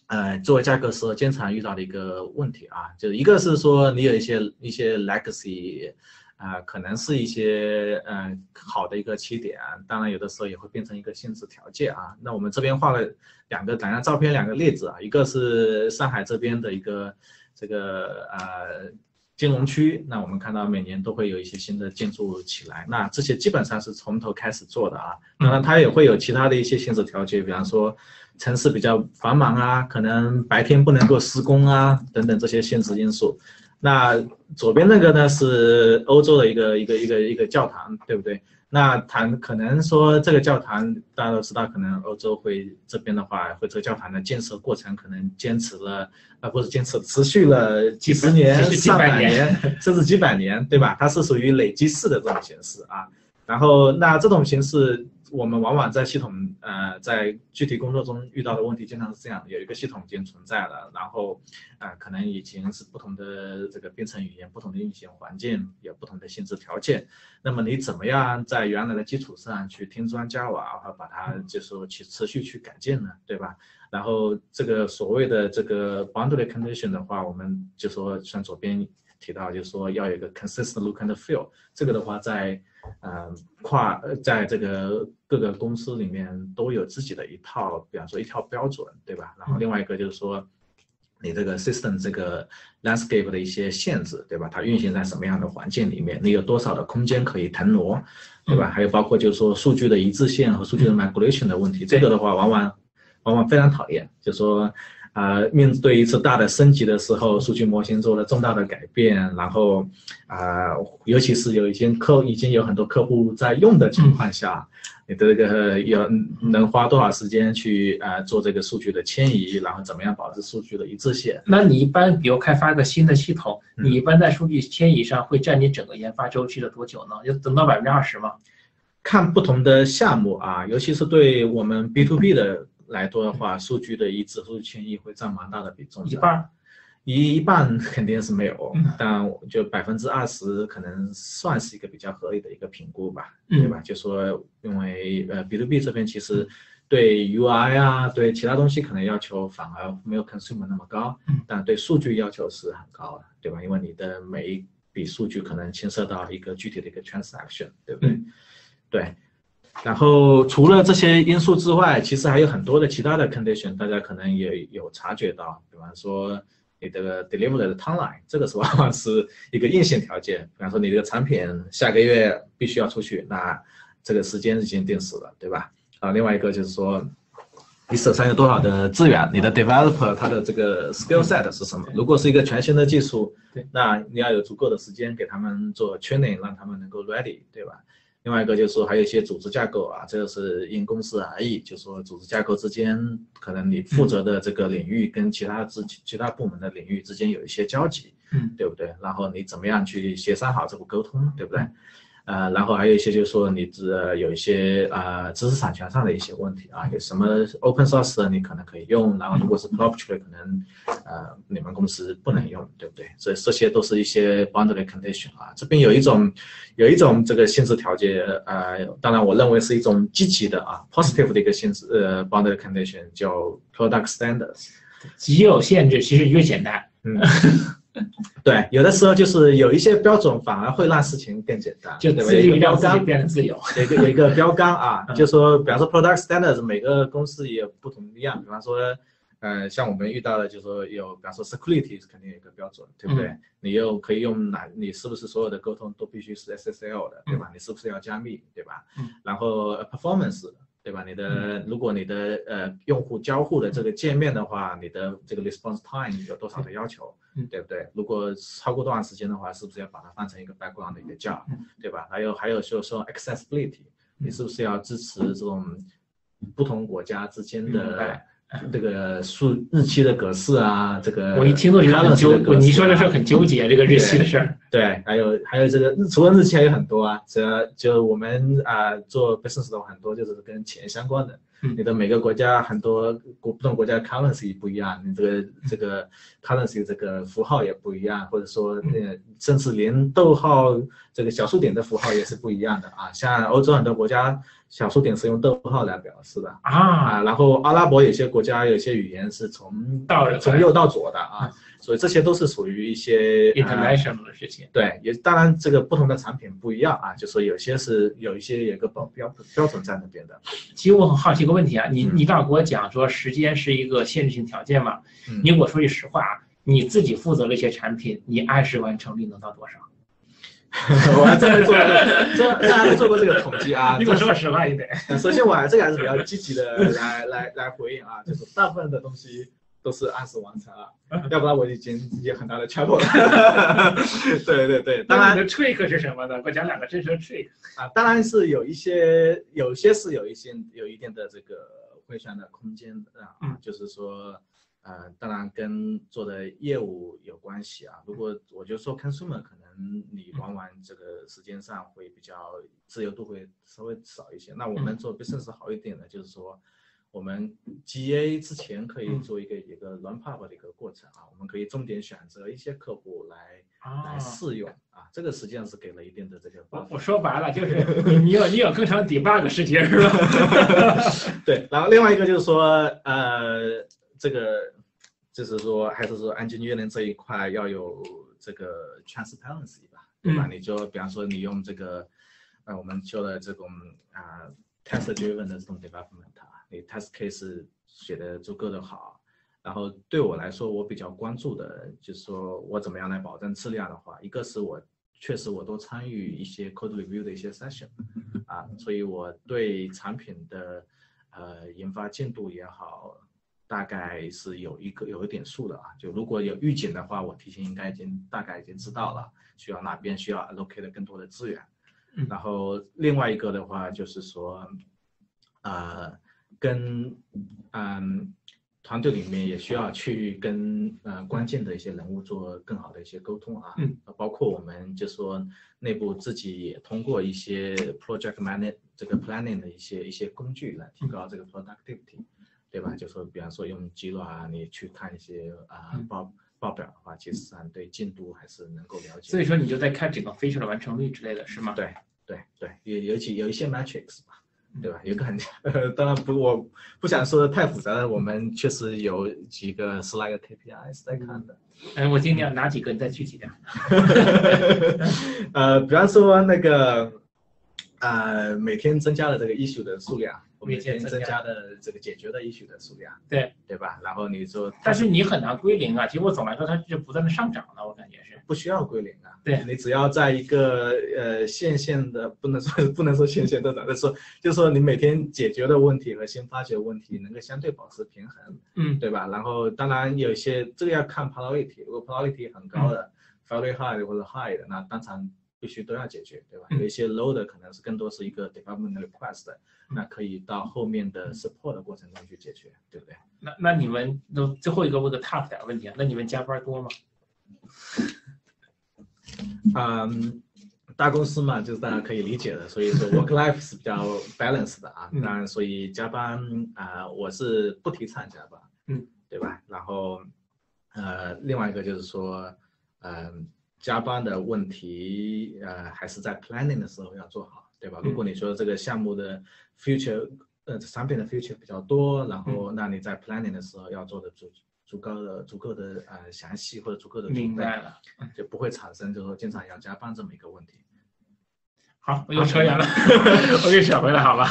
呃，作为价格师经常遇到的一个问题啊。就是一个是说你有一些一些 legacy，啊，可能是一些嗯好的一个起点，当然有的时候也会变成一个限制条件啊。那我们这边画了两个两张照片，两个例子啊，一个是上海这边的一个这个呃金融区，那我们看到每年都会有一些新的建筑起来，那这些基本上是从头开始做的啊。当然它也会有其他的一些限制条件，比方说城市比较繁忙啊，可能白天不能够施工啊等等这些限制因素。那左边那个呢是欧洲的一个一个一个一个教堂，对不对？那谈可能说这个教堂大家都知道，可能欧洲会这边的话，会这个教堂的建设过程可能坚持了，啊，不是坚持，持续了几十年、上百年，甚至几百年，对吧？它是属于累积式的这种形式啊。然后那这种形式。我们往往在系统，呃，在具体工作中遇到的问题，经常是这样：有一个系统已经存在了，然后，呃，可能已经是不同的这个编程语言、不同的运行环境，有不同的限制条件。那么你怎么样在原来的基础上去添砖加瓦，和把它就是说去持续去改进呢？对吧？然后这个所谓的这个 boundary condition 的话，我们就说像左边提到，就是说要有一个 consistent look and feel。这个的话在呃，跨在这个各个公司里面都有自己的一套，比方说一套标准，对吧？然后另外一个就是说，你这个 system 这个 landscape 的一些限制，对吧？它运行在什么样的环境里面？你有多少的空间可以腾挪，对吧？还有包括就是说数据的一致性和数据的 migration 的问题，这个的话往往往往非常讨厌，就说。啊，面对一次大的升级的时候，数据模型做了重大的改变，然后啊，尤其是有一些客已经有很多客户在用的情况下，你的这个要能花多少时间去啊做这个数据的迁移，然后怎么样保持数据的一致性？那你一般比如开发一个新的系统，你一般在数据迁移上会占你整个研发周期的多久呢？要等到百分之二十吗？看不同的项目啊，尤其是对我们 B to B 的。来多的话，数据的一致、数据迁移会占蛮大的比重。一半，一一半肯定是没有，但就百分之二十可能算是一个比较合理的一个评估吧，对吧？就说因为呃，B to B 这边其实对 UI 啊，对其他东西可能要求反而没有 consumer 那么高，但对数据要求是很高的，对吧？因为你的每一笔数据可能牵涉到一个具体的一个 transaction，对不对？对。然后除了这些因素之外，其实还有很多的其他的 condition，大家可能也有察觉到，比方说你这个 delivery 的 timeline，这个是往往是一个硬性条件。比方说你这个产品下个月必须要出去，那这个时间已经定死了，对吧？啊，另外一个就是说，你手上有多少的资源，你的 developer 他的这个 skill set 是什么？如果是一个全新的技术，对，那你要有足够的时间给他们做 training，让他们能够 ready，对吧？另外一个就是说，还有一些组织架构啊，这个是因公司而异。就是说，组织架构之间，可能你负责的这个领域跟其他之其他部门的领域之间有一些交集，嗯，对不对？然后你怎么样去协商好这个沟通，对不对？呃，然后还有一些就是说，你只有一些啊知识产权上的一些问题啊，有什么 open source 的你可能可以用，然后如果是 proprietary 可能呃你们公司不能用，对不对？所以这些都是一些 boundary condition 啊。这边有一种有一种这个限制条件，呃，当然我认为是一种积极的啊 positive 的一个限制呃 boundary condition 叫 product standards。极有限制，其实越简单。嗯。对，有的时候就是有一些标准反而会让事情更简单，就对一个标杆变得自由，有一个有一个标杆啊，就说，比方说 product standards，每个公司也有不同的样，比方说，呃，像我们遇到的，就是说有，比方说 security 是肯定有一个标准，对不对？你又可以用哪？你是不是所有的沟通都必须是 SSL 的，对吧？你是不是要加密，对吧？嗯。然后 performance。对吧？你的如果你的呃用户交互的这个界面的话，你的这个 response time 有多少的要求，对不对？如果超过多长时间的话，是不是要把它换成一个 background 的一个 job，对吧？还有还有就是说 accessibility，你是不是要支持这种不同国家之间的？这个数日期的格式啊，这个我一听都觉得很纠。你说这事很纠结，这个日期的事儿。对，还有还有这个除了日期还有很多啊，这就我们啊做 business 的话，很多就是跟钱相关的。你的每个国家很多国不同国家 currency 不一样，你这个这个 currency 这个符号也不一样，或者说呃，甚至连逗号这个小数点的符号也是不一样的啊。像欧洲很多国家小数点是用逗号来表示的啊，然后阿拉伯有些国家有些语言是从到从右到左的啊。所以这些都是属于一些 international 的事情，对，也当然这个不同的产品不一样啊，就说有些是有一些有个标标标准在那边的。其实我很好奇一个问题啊，你你刚跟我讲说时间是一个限制性条件嘛？你给我说句实话啊，你自己负责了一些产品，你按时完成率能到多少？我还真没做过，这还没做过这个统计啊。你给我说实话一点。首先我还这个还是比较积极的来来来回应啊，就是大部分的东西。都是按时完成了，要不然我已经有很大的 trouble 了。对对对，当然。的 trick 是什么呢？我讲两个真实的 trick 啊，当然是有一些，有些是有一些有一定的这个回旋的空间的啊，就是说，呃，当然跟做的业务有关系啊。如果我就说 consumer，可能你往往这个时间上会比较自由度会稍微少一些。那我们做 business 好一点的，就是说。我们 GA 之前可以做一个一个 run pub 的一个过程啊，我们可以重点选择一些客户来来试用啊，这个实际上是给了一定的这个。我我说白了就是你你有你有更长 debug 时间是吧？对，然后另外一个就是说呃这个就是说还是说 engineering 这一块要有这个 transparency 吧，对吧？你就比方说你用这个呃我们说的这种啊 test driven 的这种 development。你 test case 写的足够的好，然后对我来说，我比较关注的就是说我怎么样来保证质量的话，一个是我确实我都参与一些 code review 的一些 session，啊，所以我对产品的呃研发进度也好，大概是有一个有一点数的啊，就如果有预警的话，我提前应该已经大概已经知道了，需要哪边需要 allocate 更多的资源，然后另外一个的话就是说，呃。跟嗯团队里面也需要去跟呃关键的一些人物做更好的一些沟通啊，嗯，包括我们就说内部自己也通过一些 project manage 这个 planning 的一些一些工具来提高这个 productivity，对吧？就说比方说用 Jira 啊，你去看一些啊报报表的话，其实上对进度还是能够了解。所以说你就在看整个 feature 的完成率之类的是吗？对对对，有尤其有一些 metrics 吧。对吧？有个很，呃，当然不，我不想说的太复杂。我们确实有几个 slide KPIs 在看的。嗯，我今天哪几个？你再具体点。呃，比方说那个，呃，每天增加了这个 issue 的数量。每天增加的这个解决的 issue 的数量，对对吧？然后你说，但是你很难归零啊。结果总来说，它就不断的上涨了。我感觉是不需要归零啊。对你只要在一个呃线线的，不能说 不能说线线的，但是说就是说你每天解决的问题和新发掘问题能够相对保持平衡，嗯，对吧？然后当然有些这个要看 priority，如果 priority 很高的，very high 或者 high 的，那当场必须都要解决，对吧？有一些 low 的可能是更多是一个 development request。那可以到后面的 support 的过程中去解决，对不对？那那你们都最后一个问个 tough 点问题啊？那你们加班多吗？嗯，大公司嘛，就是大家可以理解的，所以说 work life 是比较 balance 的啊。当然，所以加班啊，我是不提倡加班，嗯，对吧？然后呃，另外一个就是说，嗯，加班的问题呃，还是在 planning 的时候要做好。对吧？如果你说这个项目的 future，呃，产品的 future 比较多，然后那你在 planning 的时候要做的足足够的、足够的呃详细或者足够的明白了，就不会产生就是说经常要加班这么一个问题。好，我又扯远了，我给扯回来好了。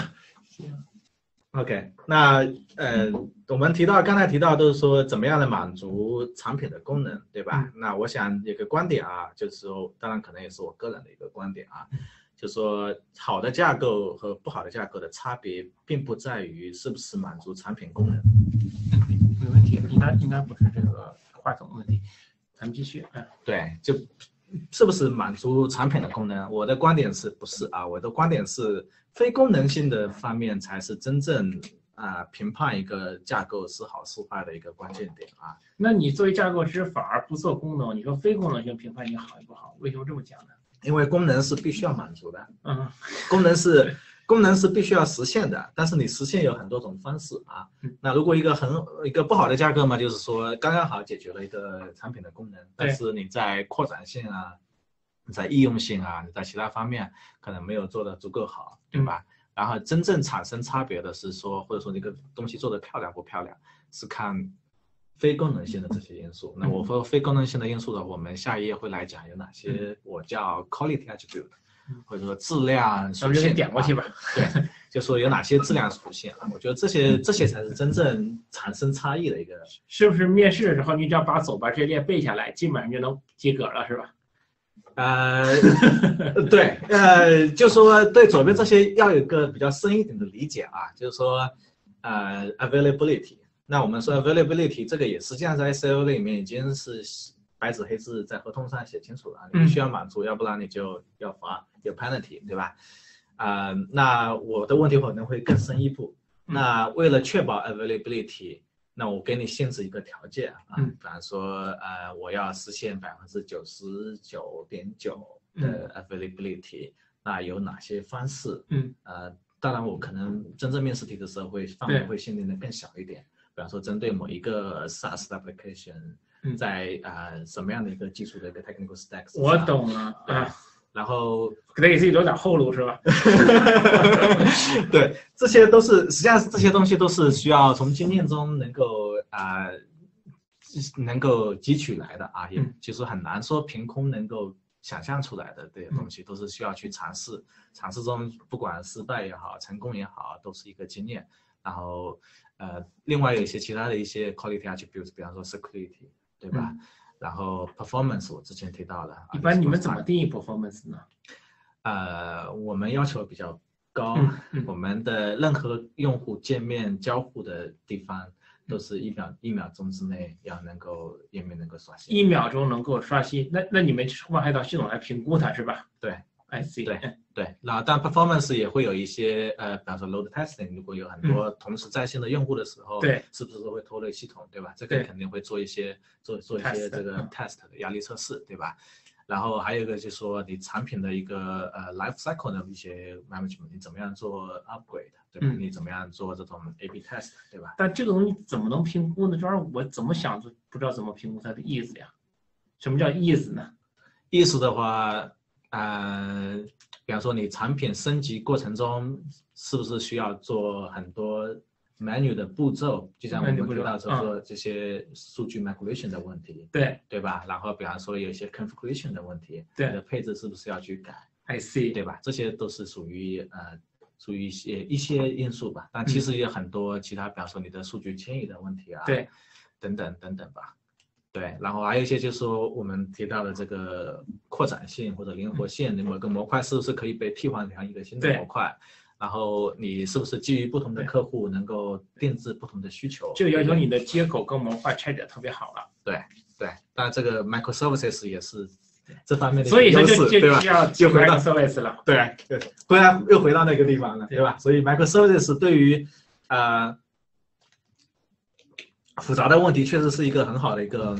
OK，那呃，我们提到刚才提到都是说怎么样的满足产品的功能，对吧？那我想有个观点啊，就是说，当然可能也是我个人的一个观点啊。就说好的架构和不好的架构的差别，并不在于是不是满足产品功能。没问题，应该应该不是这个话筒问题。咱们继续。嗯，对，就是不是满足产品的功能？我的观点是不是啊？我的观点是非功能性的方面才是真正啊评判一个架构是好是坏的一个关键点啊。那你作为架构师反而不做功能，你说非功能性评判你好与不好？为什么这么讲呢？因为功能是必须要满足的，嗯，功能是功能是必须要实现的，但是你实现有很多种方式啊。那如果一个很一个不好的架构嘛，就是说刚刚好解决了一个产品的功能，但是你在扩展性啊，在易用性啊，你在其他方面可能没有做的足够好，对吧？然后真正产生差别的是说，或者说那个东西做的漂亮不漂亮，是看非功能性的这些因素。那我说非功能性的因素的，我们下一页会来讲有哪些，我叫 quality attribute。或者说质量属性，点过去吧。对，就说有哪些质量属性啊？我觉得这些这些才是真正产生差异的一个。是不是面试的时候你只要把走吧这些列背下来，基本上就能及格了，是吧？呃，对，呃，就说对左边这些要有个比较深一点的理解啊，就是说，呃，availability。那我们说 availability 这个也实际上在 S L 里面已经是。白纸黑字在合同上写清楚了，你必须要满足，要不然你就要罚，有 penalty，对吧？啊，那我的问题可能会更深一步。那为了确保 availability，那我给你限制一个条件啊，比方说，呃，我要实现百分之九十九点九的 availability，那有哪些方式？嗯，呃，当然我可能真正面试题的时候会范围会限定的更小一点，比方说针对某一个 SaaS application。在啊，什么样的一个技术的一个 technical stacks？我懂了啊，然后得给自己留点后路是吧？对，这些都是实际上这些东西都是需要从经验中能够啊，能够汲取来的啊，也其实很难说凭空能够想象出来的这些东西，都是需要去尝试，尝试中不管失败也好，成功也好，都是一个经验。然后呃，另外有一些其他的一些 quality attributes，比方说 security。对吧？然后 performance 我之前提到了，一般你们怎么定义 performance 呢？呃，我们要求比较高，我们的任何用户界面交互的地方都是一秒一秒钟之内要能够页面能够刷新，一秒钟能够刷新，那那你们后面还到系统来评估它是吧？对。I see，对对，那但 performance 也会有一些呃，比方说 load testing，如果有很多同时在线的用户的时候，对，是不是都会拖累系统，对吧？这个肯定会做一些做做一些这个 test 的压力测试，对吧？然后还有一个就是说你产品的一个呃 life cycle 的一些 management，你怎么样做 upgrade，对吧？你怎么样做这种 A/B test，对吧？但这个东西怎么能评估呢？就是我怎么想都不知道怎么评估它的意思呀？什么叫意思呢？意思的话。呃，比方说你产品升级过程中是不是需要做很多 menu 的步骤？就像我们提到说说这些数据 migration 的问题，对对吧？然后比方说有一些 configuration 的问题，对的配置是不是要去改？I see，对吧？这些都是属于呃属于一些一些因素吧。但其实也有很多其他，比方说你的数据迁移的问题啊，对，等等等等吧。对，然后还有一些就是说我们提到的这个扩展性或者灵活性，你某个模块是不是可以被替换成一个新的模块？然后你是不是基于不同的客户能够定制不同的需求？就要求你的接口跟模块拆解特别好了。对对，当然这个 microservices 也是这方面的所以优势，对吧？就回到 service 了。对对，回来又回到那个地方了，对吧？所以 microservices 对于呃。复杂的问题确实是一个很好的一个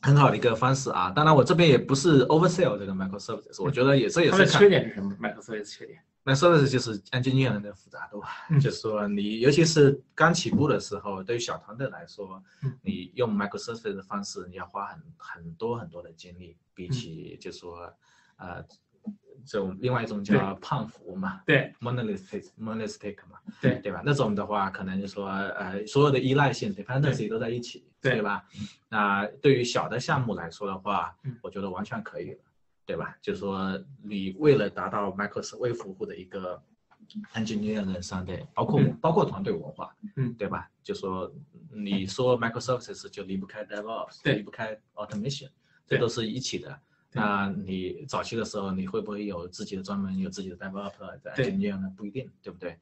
很好的一个方式啊！当然，我这边也不是 oversell 这个 microservices，我觉得也这也是。缺点是什么？microservices 缺点？microservices 就是 engineering 的复杂度，就是说你尤其是刚起步的时候，对于小团队来说，你用 microservices 的方式，你要花很很多很多的精力，比起就说呃。这种另外一种叫胖服嘛，对，monolithic，monolithic 嘛，对对吧？那种的话，可能就说，呃，所有的依赖性 dependency 都在一起，对吧？那对于小的项目来说的话，我觉得完全可以了，对吧？就是说，你为了达到 microservice 服务的一个 engineering 上的，包括包括团队文化，嗯，对吧？就说你说 microservices 就离不开 DevOps，离不开 automation，这都是一起的。那你早期的时候，你会不会有自己的专门有自己的 developer 在 engineer 呢？不一定，对不对？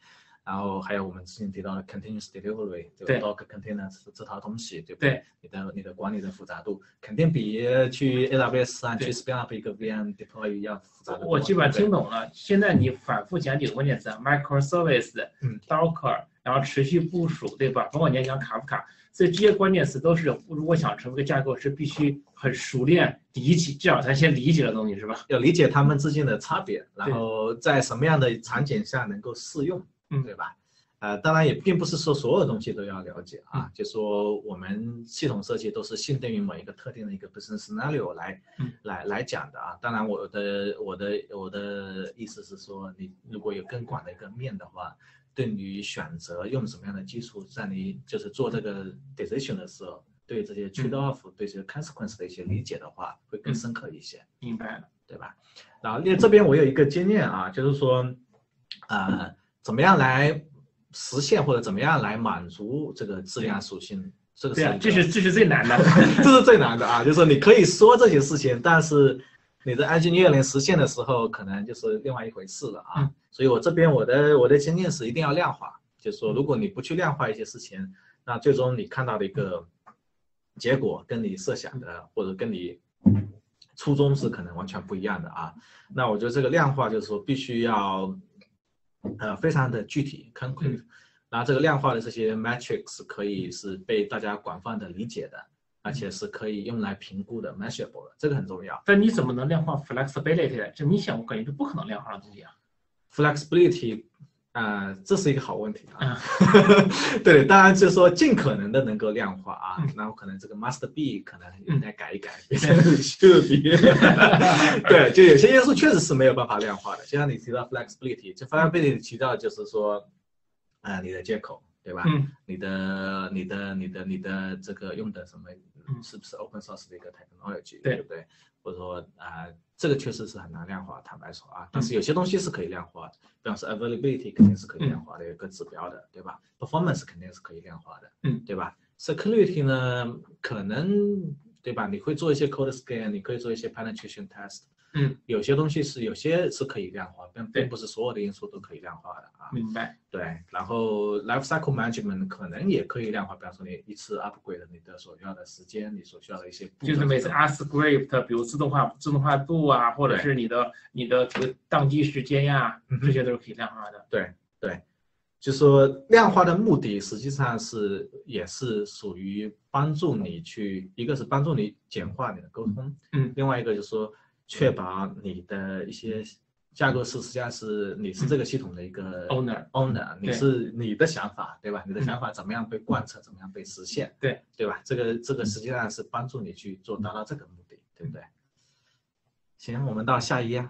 然后还有我们之前提到的 continuous delivery，对吧？Docker container 这套东西，对不对？你的你的管理的复杂度肯定比去 AWS 啊去 spin up 一个 VM deploy 要复杂的。我基本上听懂了。现在你反复讲几个关键词：microservice、嗯 Docker，然后持续部署，对吧？包括你要讲卡夫卡，所以这些关键词都是如果想成为一个架构是，必须很熟练理解，至少咱先理解的东西，是吧？要理解他们之间的差别，然后在什么样的场景下能够适用。嗯，对吧？呃，当然也并不是说所有东西都要了解啊，嗯、就说我们系统设计都是限定于某一个特定的一个 business scenario 来，嗯、来来讲的啊。当然，我的我的我的意思是说，你如果有更广的一个面的话，对你选择用什么样的技术，在你就是做这个 decision 的时候，对这些 trade off、嗯、对这些 consequence 的一些理解的话，会更深刻一些。明白了，对吧？然后，这边我有一个经验啊，就是说，呃。怎么样来实现或者怎么样来满足这个质量属性？这个对啊，这是这是最难的，这是最难的啊！就是你可以说这些事情，但是你的 engineering 实现的时候，可能就是另外一回事了啊。嗯、所以我这边我的我的经验是一定要量化，就是说如果你不去量化一些事情，那最终你看到的一个结果跟你设想的或者跟你初衷是可能完全不一样的啊。那我觉得这个量化就是说必须要。呃，非常的具体 concrete，然后这个量化的这些 metrics 可以是被大家广泛的理解的，而且是可以用来评估的 measurable 的，这个很重要。但你怎么能量化 flexibility？这明显我感觉就不可能量化的东西啊。flexibility，啊、呃，这是一个好问题啊。嗯、对，当然就是说尽可能的能够量化啊，那我可能这个 must be 可能应该改一改，变成 should be。对，就有些因素确实是没有办法量化的，就像你提到 flexibility，就 flexibility 提到就是说，啊、呃，你的接口对吧？嗯，你的、你的、你的、你的这个用的什么，是不是 open source 的一个 technology，、对对不对？或者说啊、呃，这个确实是很难量化，坦白说啊，但是有些东西是可以量化的，比方说 availability 肯定是可以量化的，有个指标的，对吧？performance 肯定是可以量化的，嗯，对吧？security 呢，可能对吧？你会做一些 code scan，你可以做一些 penetration test，嗯，有些东西是有些是可以量化，但并不是所有的因素都可以量化的啊。明白。对，然后 life cycle management 可能也可以量化，比方说你一次 upgrade 你的所需要的时间，你所需要的一些就是每次 script，比如自动化自动化度啊，或者是你的你的这个宕机时间呀，这些都是可以量化的。对对，就说量化的目的实际上是也是属于帮助你去，一个是帮助你简化你的沟通，嗯，另外一个就是说确保你的一些。架构师实际上是你是这个系统的一个 owner owner，你是你的想法对吧？你的想法怎么样被贯彻，怎么样被实现？对对吧？这个这个实际上是帮助你去做达到这个目的，对不对？行，我们到下一页。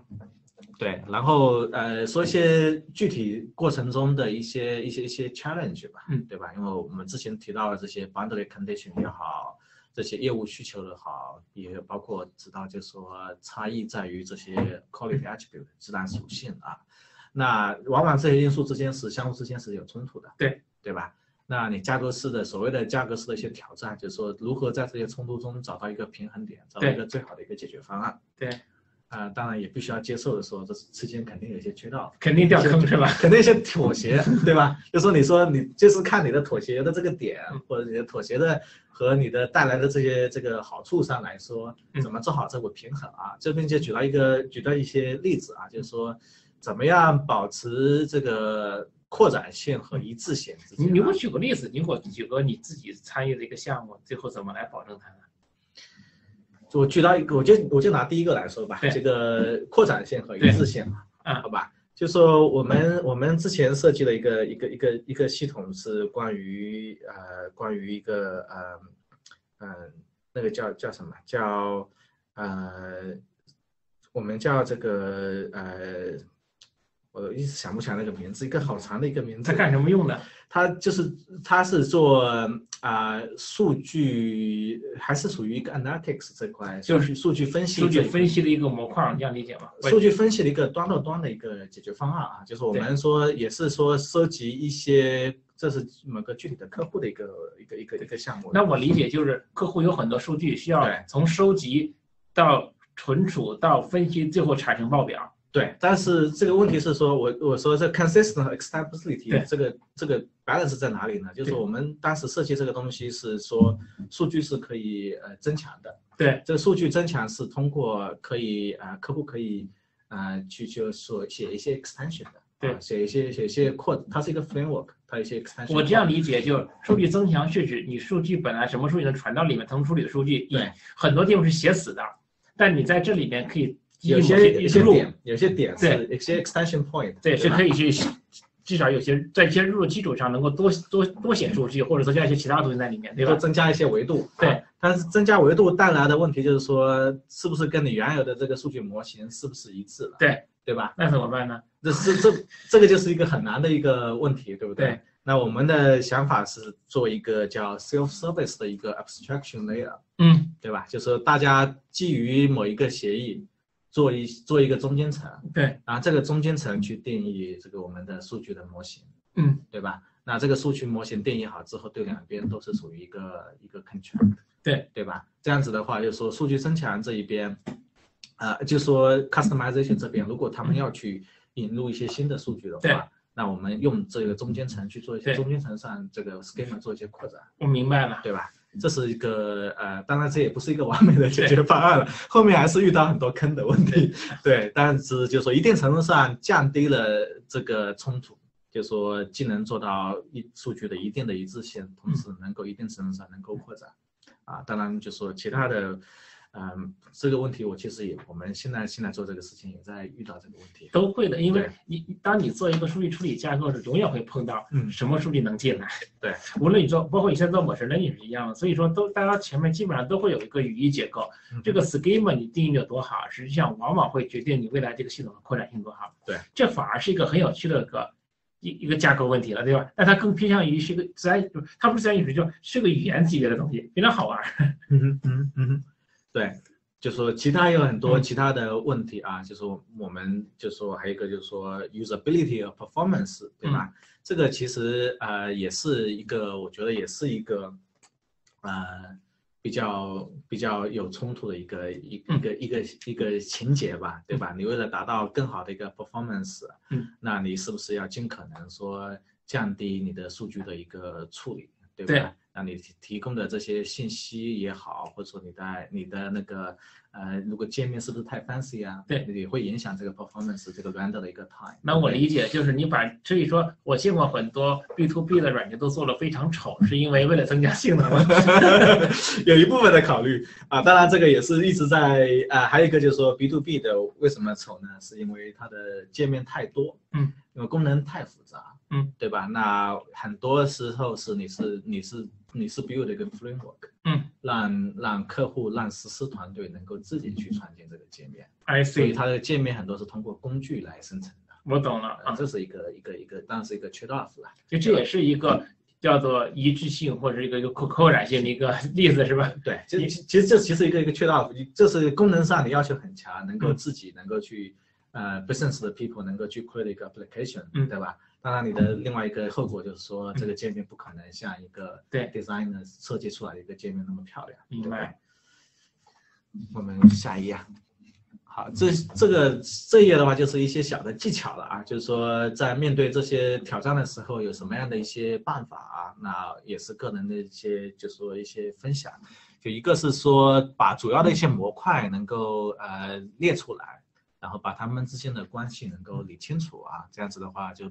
对，然后呃说一些具体过程中的一些一些一些 challenge 吧，嗯，对吧？因为我们之前提到了这些 boundary condition 也好。这些业务需求也好，也包括知道，就是说差异在于这些 quality attribute 质量属性啊。那往往这些因素之间是相互之间是有冲突的，对对吧？那你架构师的所谓的价格式的一些挑战，就是说如何在这些冲突中找到一个平衡点，找到一个最好的一个解决方案。对，啊、呃，当然也必须要接受的说，这之间肯定有一些缺道，肯定掉坑是吧？肯定一些妥协，对吧？就说你说你就是看你的妥协的这个点，或者你的妥协的。和你的带来的这些这个好处上来说，怎么做好这个平衡啊？这边就举到一个举到一些例子啊，就是说怎么样保持这个扩展性和一致性。你你给我举个例子，你给我举个你自己参与的一个项目，最后怎么来保证它呢？我举到一个，我就我就拿第一个来说吧，这个扩展性和一致性啊，好吧？就说我们我们之前设计了一个一个一个一个系统是关于呃关于一个呃嗯、呃、那个叫叫什么叫呃我们叫这个呃我一直想不起来那个名字，一个好长的一个名字。它干什么用的？它就是它是做啊、呃、数据还是属于一个 analytics 这块，就是数据分析数据分析的一个模块，这样理解吗？数据分析的一个端到端的一个解决方案啊，就是我们说也是说收集一些，这是某个具体的客户的一个一个一个一个项目。那我理解就是客户有很多数据需要对从收集到存储到分析，最后产生报表。对，但是这个问题是说，我我说这 consistent 和 extensibility 这个这个 balance 在哪里呢？就是我们当时设计这个东西是说，数据是可以呃增强的。对，这个数据增强是通过可以呃客户可以呃去就说写一些 extension 的。对，写一些写一些扩，它是一个 framework，它一些 extension。我这样理解，就数据增强是指你数据本来什么数据能传到里面，腾处理的数据，对，很多地方是写死的，但你在这里面可以。有些有些点，有些点是，有些 extension point，对，是可以去，至少有些在一些入基础上能够多多多写数据，或者增加一些其他东西在里面，对吧？增加一些维度，对。但是增加维度带来的问题就是说，是不是跟你原有的这个数据模型是不是一致了？对，对吧？那怎么办呢？这是这这个就是一个很难的一个问题，对不对？对。那我们的想法是做一个叫 self service 的一个 abstraction layer，嗯，对吧？就是大家基于某一个协议。做一做一个中间层，对，然后这个中间层去定义这个我们的数据的模型，嗯，对吧？那这个数据模型定义好之后，对两边都是属于一个一个 contract，对，对吧？这样子的话，就是说数据增强这一边，呃，就说 customization 这边，如果他们要去引入一些新的数据的话，那我们用这个中间层去做一些中间层上这个 schema 做一些扩展，我明白了，对吧？这是一个呃，当然这也不是一个完美的解决方案了，后面还是遇到很多坑的问题。对，但是就说一定程度上降低了这个冲突，就说既能做到一数据的一定的一致性，同时能够一定程度上能够扩展。啊，当然就说其他的。嗯，这个问题我其实也，我们现在现在做这个事情也在遇到这个问题，都会的，因为你当你做一个数据处理架构是，永远会碰到嗯。什么数据能进来，对，无论你做，包括你现在做模式人也是一样的，所以说都大家前面基本上都会有一个语义结构，这个 schema 你定义的多好，实际上往往会决定你未来这个系统的扩展性多好，对，这反而是一个很有趣的个一一个架构问题了，对吧？但它更偏向于是一个自然，它不是自然语言，就是个语言级别的东西，非常好玩，嗯嗯嗯，对。就说其他有很多其他的问题啊，就是我们就说还有一个就是说 usability of performance，对吧？这个其实呃也是一个，我觉得也是一个呃比较比较有冲突的一个一一个一个一个情节吧，对吧？你为了达到更好的一个 performance，嗯，那你是不是要尽可能说降低你的数据的一个处理，对吧？那你提提供的这些信息也好，或者说你的你的那个呃，如果界面是不是太 fancy 啊？对，也会影响这个 performance 这个 render 的一个 time。那我理解就是你把，所以说我见过很多 B to B 的软件都做了非常丑，是因为为了增加性能吗？有一部分的考虑啊，当然这个也是一直在啊，还有一个就是说 B to B 的为什么丑呢？是因为它的界面太多，嗯，因为功能太复杂。嗯，对吧？那很多时候是你是你是你是 build 一个 framework，嗯，让让客户让实施团队能够自己去创建这个界面。I see。所以它的界面很多是通过工具来生成的。我懂了啊，这是一个一个一个，当然是一个 trade off 了。就这也是一个叫做一致性或者一个一个扩扩展性的一个例子，是吧？对，就其实这其实一个一个 trade off，这是功能上的要求很强，能够自己能够去呃 business 的 people 能够去 create 一个 application，嗯，对吧？当然，你的另外一个后果就是说，这个界面不可能像一个对 designer 设计出来的一个界面那么漂亮。明白。我们下一页。好，这这个这一页的话，就是一些小的技巧了啊，就是说在面对这些挑战的时候，有什么样的一些办法啊？那也是个人的一些，就是说一些分享。就一个是说，把主要的一些模块能够呃列出来，然后把他们之间的关系能够理清楚啊，这样子的话就。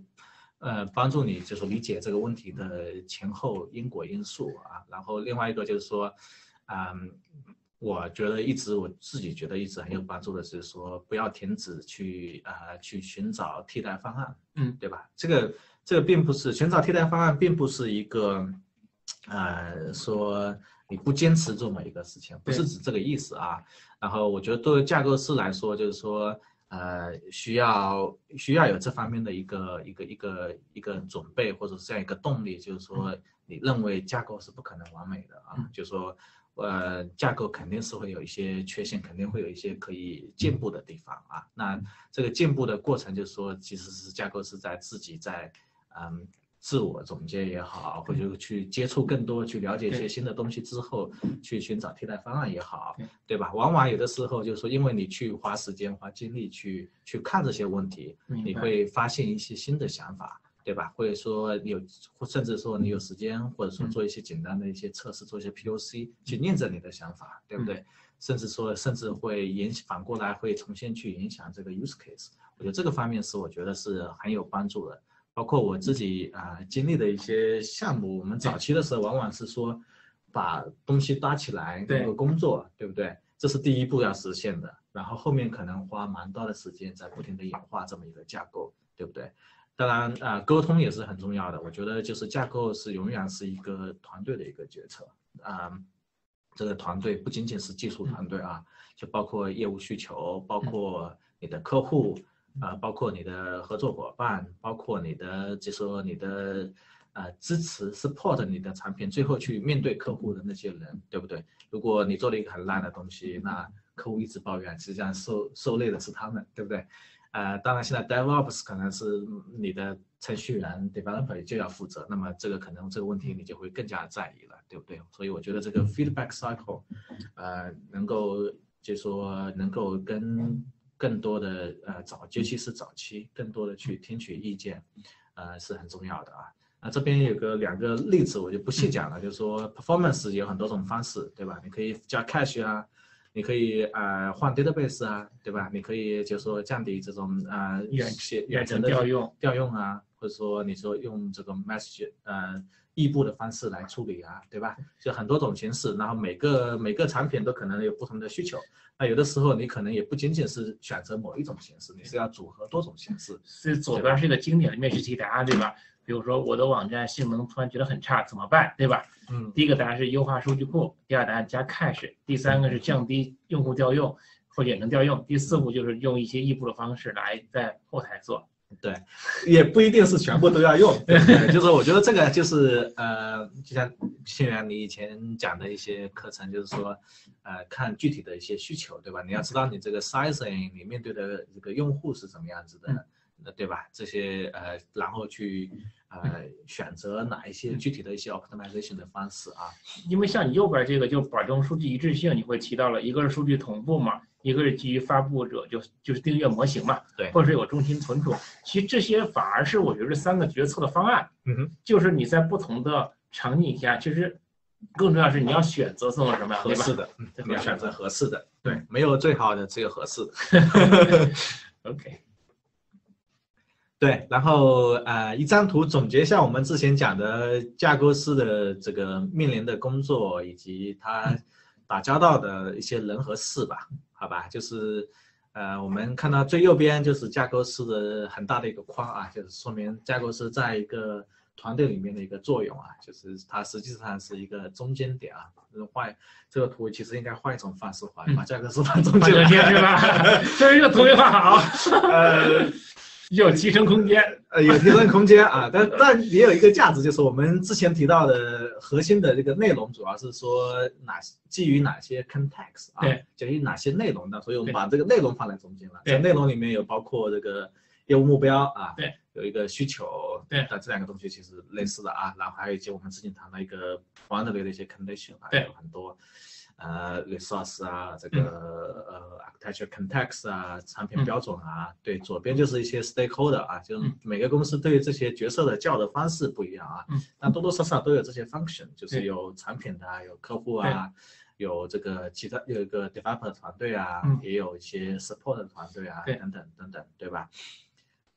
呃，帮助你就是理解这个问题的前后因果因素啊。然后另外一个就是说，嗯，我觉得一直我自己觉得一直很有帮助的是说，不要停止去呃去寻找替代方案，嗯，对吧？这个这个并不是寻找替代方案，并不是一个呃说你不坚持做某一个事情，不是指这个意思啊。然后我觉得对架构师来说，就是说。呃，需要需要有这方面的一个一个一个一个准备，或者是这样一个动力，就是说，你认为架构是不可能完美的啊，就是说，呃，架构肯定是会有一些缺陷，肯定会有一些可以进步的地方啊。那这个进步的过程，就是说，其实是架构是在自己在，嗯，自我总结也好，或者去接触更多、去了解一些新的东西之后，去寻找替代方案也好，对吧？往往有的时候就是说，因为你去花时间、花精力去去看这些问题，你会发现一些新的想法，对吧？或者说有，甚至说你有时间，或者说做一些简单的一些测试，做一些 POC 去验证你的想法，对不对？甚至说，甚至会影反过来会重新去影响这个 use case。我觉得这个方面是我觉得是很有帮助的。包括我自己啊经历的一些项目，我们早期的时候往往是说把东西搭起来个工作，对不对？这是第一步要实现的，然后后面可能花蛮多的时间在不停的演化这么一个架构，对不对？当然啊，沟通也是很重要的。我觉得就是架构是永远是一个团队的一个决策啊，这个团队不仅仅是技术团队啊，就包括业务需求，包括你的客户。啊，包括你的合作伙伴，包括你的，就说你的，呃，支持 support 你的产品，最后去面对客户的那些人，对不对？如果你做了一个很烂的东西，那客户一直抱怨，实际上受受累的是他们，对不对？呃，当然现在 develops 可能是你的程序员 developer 就要负责，那么这个可能这个问题你就会更加在意了，对不对？所以我觉得这个 feedback cycle，呃，能够就说能够跟更多的呃早，尤其是早期，更多的去听取意见，呃是很重要的啊。那这边有个两个例子，我就不细讲了。就是说，performance 有很多种方式，对吧？你可以加 cache 啊，你可以呃换 database 啊，对吧？你可以就说降低这种呃远远程的调用调用啊，或者说你说用这个 message 呃异步的方式来处理啊，对吧？就很多种形式，然后每个每个产品都可能有不同的需求。那有的时候你可能也不仅仅是选择某一种形式，你是要组合多种形式。是左边是一个经典的面试题答案，对吧？比如说我的网站性能突然觉得很差，怎么办？对吧？嗯。第一个答案是优化数据库，第二答案加 cache，第三个是降低用户调用或远程调用，第四步就是用一些异步的方式来在后台做。对，也不一定是全部都要用，就是我觉得这个就是呃，就像信源你以前讲的一些课程，就是说，呃，看具体的一些需求，对吧？你要知道你这个 sizing，你面对的这个用户是什么样子的，那对吧？这些呃，然后去呃选择哪一些具体的一些 optimization 的方式啊。因为像你右边这个就保证数据一致性，你会提到了一个是数据同步嘛。一个是基于发布者就就是订阅模型嘛，对，或者是有中心存储，其实这些反而是我觉得这三个决策的方案，嗯哼，就是你在不同的场景下，其实更重要是你要选择送什么合适的，嗯，你要选择合适的，对，没有最好的，只有合适的。OK，对，然后呃，一张图总结一下我们之前讲的架构师的这个面临的工作以及他打交道的一些人和事吧。好吧，就是，呃，我们看到最右边就是架构师的很大的一个框啊，就是说明架构师在一个团队里面的一个作用啊，就是它实际上是一个中间点啊。换这个图其实应该换一种方式画，把架构师放中间是吧？这个图没画好，呃。有提升空间，呃，有提升空间啊，但但也有一个价值，就是我们之前提到的核心的这个内容，主要是说哪基于哪些 context 啊，基于哪些内容的，所以我们把这个内容放在中间了。在内容里面有包括这个业务目标啊，对，有一个需求，对，那这两个东西其实类似的啊，然后还有一些我们之前谈到一个 boundary 的一些 condition 啊，对，有很多。呃，resource 啊，这个呃，architecture context 啊，产品标准啊，对，左边就是一些 stakeholder 啊，就是每个公司对这些角色的叫的方式不一样啊，但多多少少都有这些 function，就是有产品的，有客户啊，有这个其他有一个 developer 团队啊，也有一些 support 团队啊，等等等等，对吧？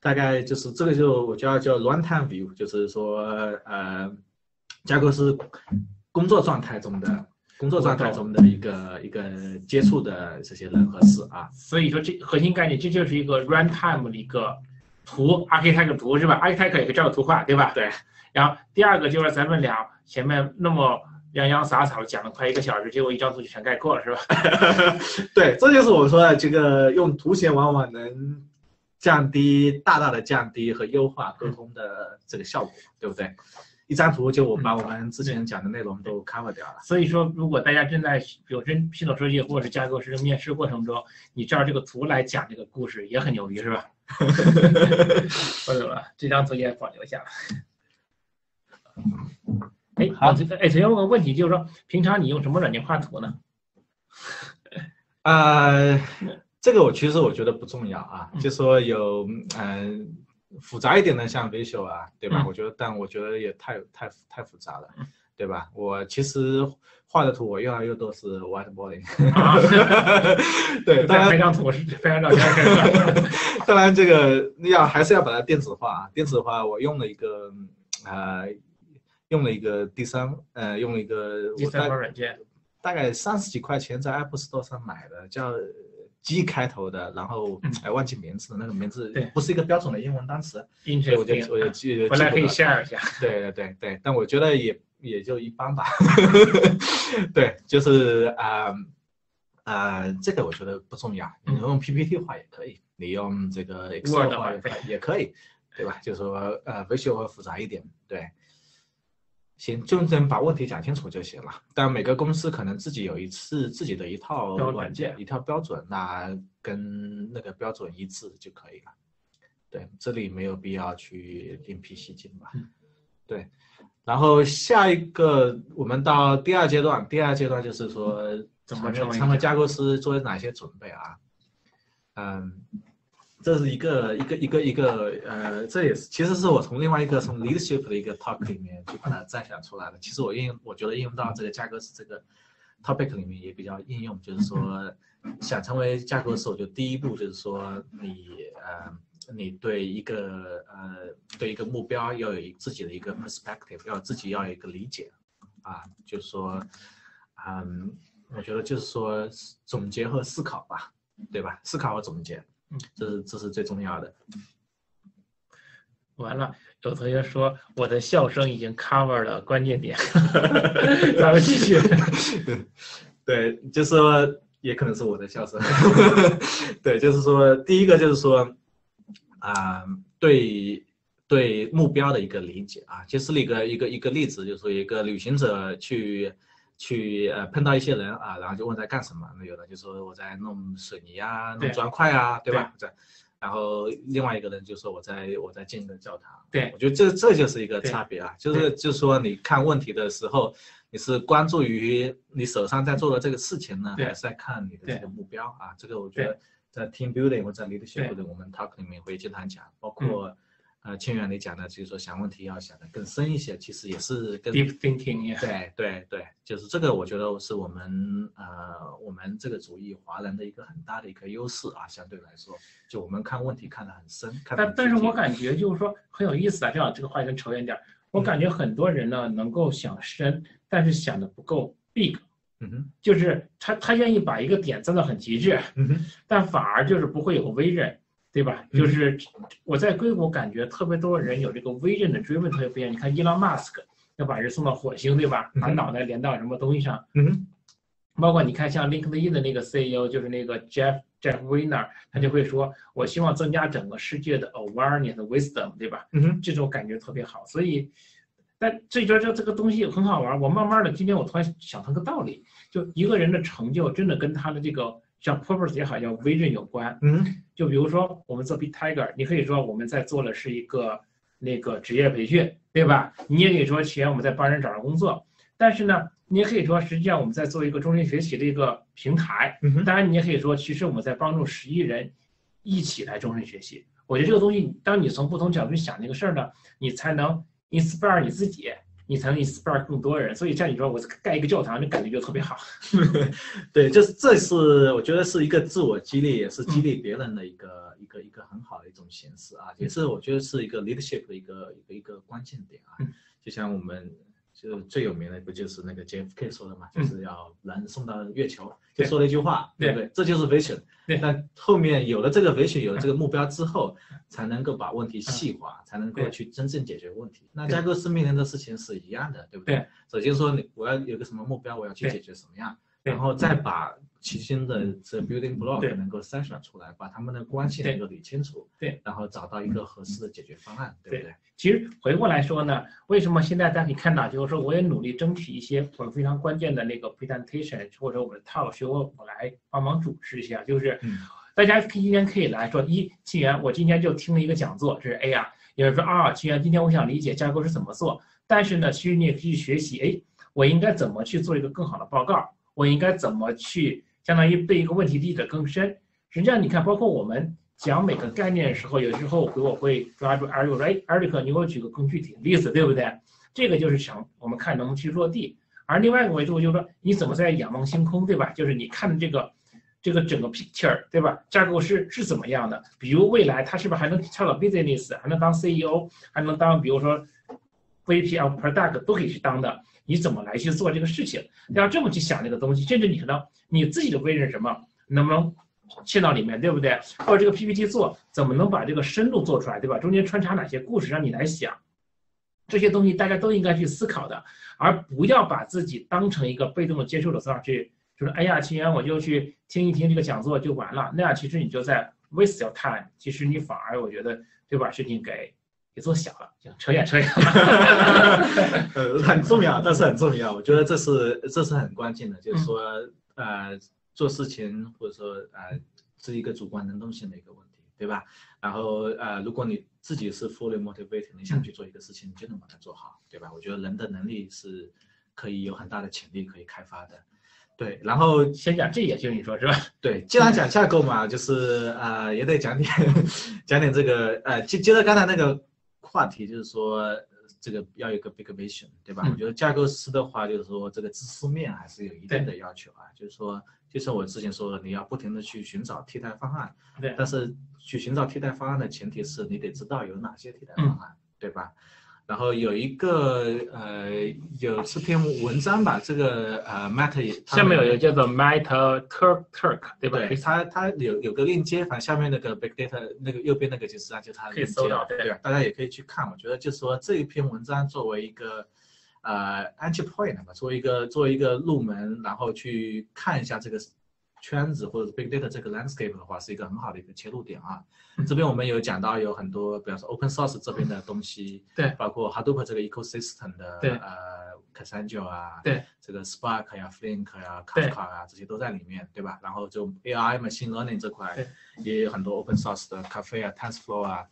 大概就是这个就我叫叫 runtime view，就是说呃，架构是工作状态中的。工作状态中的一个一个接触的这些人和事啊，所以说这核心概念，这就是一个 runtime 的一个图，architect 图是吧？architect 也可以照图画，对吧？对。然后第二个就是咱们俩前面那么洋洋洒洒讲了快一个小时，结果一张图就全概括了，是吧？对，这就是我说的这个用图形往往能降低大大的降低和优化沟通的这个效果，对不对？一张图就我把我们之前讲的内容都 cover 掉了。所以说，如果大家正在有真系统设计或者是架构师面试过程中，你照这个图来讲这个故事也很牛逼，是吧？或者了，这张图也保留下来。哎，好，哎，首先问个问题，就是说，平常你用什么软件画图呢？呃，这个我其实我觉得不重要啊，就说有嗯复杂一点的像 Visual 啊，对吧？我觉得，但我觉得也太太太复杂了，对吧？我其实画的图我越来越多是 Whiteboarding，对，当然每张图是拍张照片，当然这个要还是要把它电子化啊，电子化我用了一个呃。用了一个第三，呃，用了一个第三方软件，大概三十几块钱在 Apple Store 上买的，叫 G 开头的，然后哎忘记名字，那个名字不是一个标准的英文单词，我就我就记，回来可以 share 一下。对对对对，但我觉得也也就一般吧。对，就是啊啊，这个我觉得不重要，你用 PPT 画也可以，你用这个 Excel 画也可以，对吧？就是说呃，Visual 复杂一点，对。行，就能把问题讲清楚就行了。但每个公司可能自己有一次自己的一套软件、一套标准，那跟那个标准一致就可以了。对，这里没有必要去另辟蹊径吧。对，然后下一个我们到第二阶段，第二阶段就是说怎么成为架构师，做哪些准备啊？嗯。这是一个一个一个一个呃，这也是其实是我从另外一个从 leadership 的一个 talk 里面就把它摘想出来的。其实我应，我觉得应用到这个架构师这个 topic 里面也比较应用。就是说，想成为架构师，我就第一步就是说，你呃，你对一个呃，对一个目标要有自己的一个 perspective，要自己要有一个理解啊，就是说，嗯，我觉得就是说总结和思考吧，对吧？思考和总结。这是这是最重要的。完了，有同学说我的笑声已经 cover 了关键点，咱们继续。对，就是说，也可能是我的笑声。对，就是说，第一个就是说，啊，对对目标的一个理解啊，就是一个一个一个例子，就是说一个旅行者去。去呃碰到一些人啊，然后就问在干什么？那有的就说我在弄水泥啊，弄砖块啊，对吧？在，然后另外一个人就说我在我在建一个教堂。对，我觉得这这就是一个差别啊，就是就是说你看问题的时候，你是关注于你手上在做的这个事情呢，还是在看你的这个目标啊？这个我觉得在 team building 或者 leadership 的我们 talk 里面会经常讲，包括。呃，清源你讲的，就是说想问题要想的更深一些，其实也是跟 deep thinking。对对对，就是这个，我觉得是我们呃我们这个主义华人的一个很大的一个优势啊，相对来说，就我们看问题看得很深。但但是我感觉就是说很有意思啊，这样这个话题扯远点，我感觉很多人呢能够想深，但是想的不够 big。嗯哼，就是他他愿意把一个点钻到很极致，嗯哼，但反而就是不会有微韧。对吧？就是我在硅谷感觉特别多人有这个 vision 的追问特别不一样。你看伊朗马斯克要把人送到火星，对吧？把脑袋连到什么东西上？嗯。包括你看像 LinkedIn 的那个 CEO 就是那个 Jeff Jeff Weiner，他就会说：“我希望增加整个世界的 awareness wisdom，对吧？”嗯哼。这种感觉特别好。所以，但这觉这这个东西很好玩。我慢慢的，今天我突然想通个道理，就一个人的成就真的跟他的这个。像 purpose 也好，叫 vision 有关。嗯，就比如说我们做 Big Tiger，你可以说我们在做的是一个那个职业培训，对吧？你也可以说前我们在帮人找着工作，但是呢，你也可以说实际上我们在做一个终身学习的一个平台。嗯当然你也可以说其实我们在帮助十亿人一起来终身学习。我觉得这个东西，当你从不同角度去想这个事儿呢，你才能 inspire 你自己。你才能 inspire 更多人，所以像你说，我盖一个教堂，那感觉就特别好。对，就是这是我觉得是一个自我激励，也是激励别人的一个一个一个很好的一种形式啊，也是我觉得是一个 leadership 的一个一个一个关键点啊。就像我们。就最有名的不就是那个 JFK 说的嘛，就是要人送到月球，就说了一句话，对不对？这就是 vision。那后面有了这个 vision，有了这个目标之后，才能够把问题细化，才能够去真正解决问题。那架构师面临的事情是一样的，对不对？首先说你我要有个什么目标，我要去解决什么样，然后再把。其中的这 building block 能够筛选出来，把他们的关系能够理清楚，对，然后找到一个合适的解决方案，对不对？其实回过来说呢，为什么现在大家可以看到，就是说我也努力争取一些我非常关键的那个 presentation 或者我的 talk，需要我来帮忙主持一下，就是大家今天可以来说，一，纪元，我今天就听了一个讲座，这是 A 啊，有人说啊，纪元，今天我想理解架构是怎么做。但是呢，其实你也可以学习，哎，我应该怎么去做一个更好的报告？我应该怎么去相当于被一个问题理解更深？实际上，你看，包括我们讲每个概念的时候，有时候给我会抓住 Are you right, Eric？你给我举个更具体的例子，对不对？这个就是想我们看能不能去落地。而另外一个维度就是说，你怎么在仰望星空，对吧？就是你看的这个这个整个 picture，对吧？架构是是怎么样的？比如未来它是不是还能跳到 business，还能当 CEO，还能当比如说 VP of product 都可以去当的？你怎么来去做这个事情？要这么去想这个东西，甚至你可能你自己的观点是什么，能不能嵌到里面，对不对？或者这个 PPT 做怎么能把这个深度做出来，对吧？中间穿插哪些故事让你来想？这些东西大家都应该去思考的，而不要把自己当成一个被动的接受者，上去就是哎呀，秦源我就去听一听这个讲座就完了，那样其实你就在 waste your time，其实你反而我觉得对吧？事情给给做小了，行，扯远扯远了，呃，很重要，但是很重要，我觉得这是这是很关键的，就是说呃做事情或者说呃是一个主观能动性的一个问题，对吧？然后呃如果你自己是 fully motivated，你想去做一个事情，你就能把它做好，对吧？我觉得人的能力是可以有很大的潜力可以开发的。对，然后先讲这也就你说是吧？对，既然讲架构嘛，就是呃也得讲点 讲点这个呃接接着刚才那个话题，就是说这个要有一个 big vision，对吧？我觉得架构师的话，就是说这个知识面还是有一定的要求啊，就是说。就像我之前说的，你要不停的去寻找替代方案，对。但是去寻找替代方案的前提是你得知道有哪些替代方案，对吧？然后有一个呃，有这篇文章吧，这个呃，Matt 下面有一个叫做 Matt Turk Turk，对吧？对，他他有有个链接，反正下面那个 Big Data 那个右边那个就是啊，就是他可以搜到，对，大家也可以去看。我觉得就是说这一篇文章作为一个。呃，entry point 吧，作为一个作为一个入门，然后去看一下这个圈子或者 big data 这个 landscape 的话，是一个很好的一个切入点啊。这边我们有讲到有很多，比方说 open source 这边的东西，对，包括 Hadoop 这个 ecosystem 的，对，呃。Cassandra 啊，对，这个 Spark 呀、Flink 呀、Kafka 啊，这些都在里面，对吧？然后就 AI machine learning 这块也有很多 open source 的 Cafe 啊、TensorFlow 啊，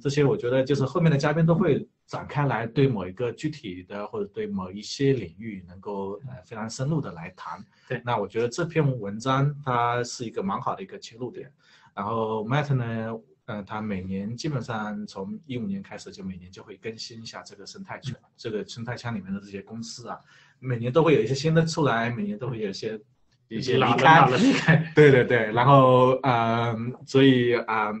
这些我觉得就是后面的嘉宾都会展开来对某一个具体的或者对某一些领域能够呃非常深入的来谈。对，那我觉得这篇文章它是一个蛮好的一个切入点。然后 Matt 呢？嗯，他每年基本上从一五年开始，就每年就会更新一下这个生态圈，这个生态圈里面的这些公司啊，每年都会有一些新的出来，每年都会有一些一些离开，离开，对对对，然后嗯，所以啊，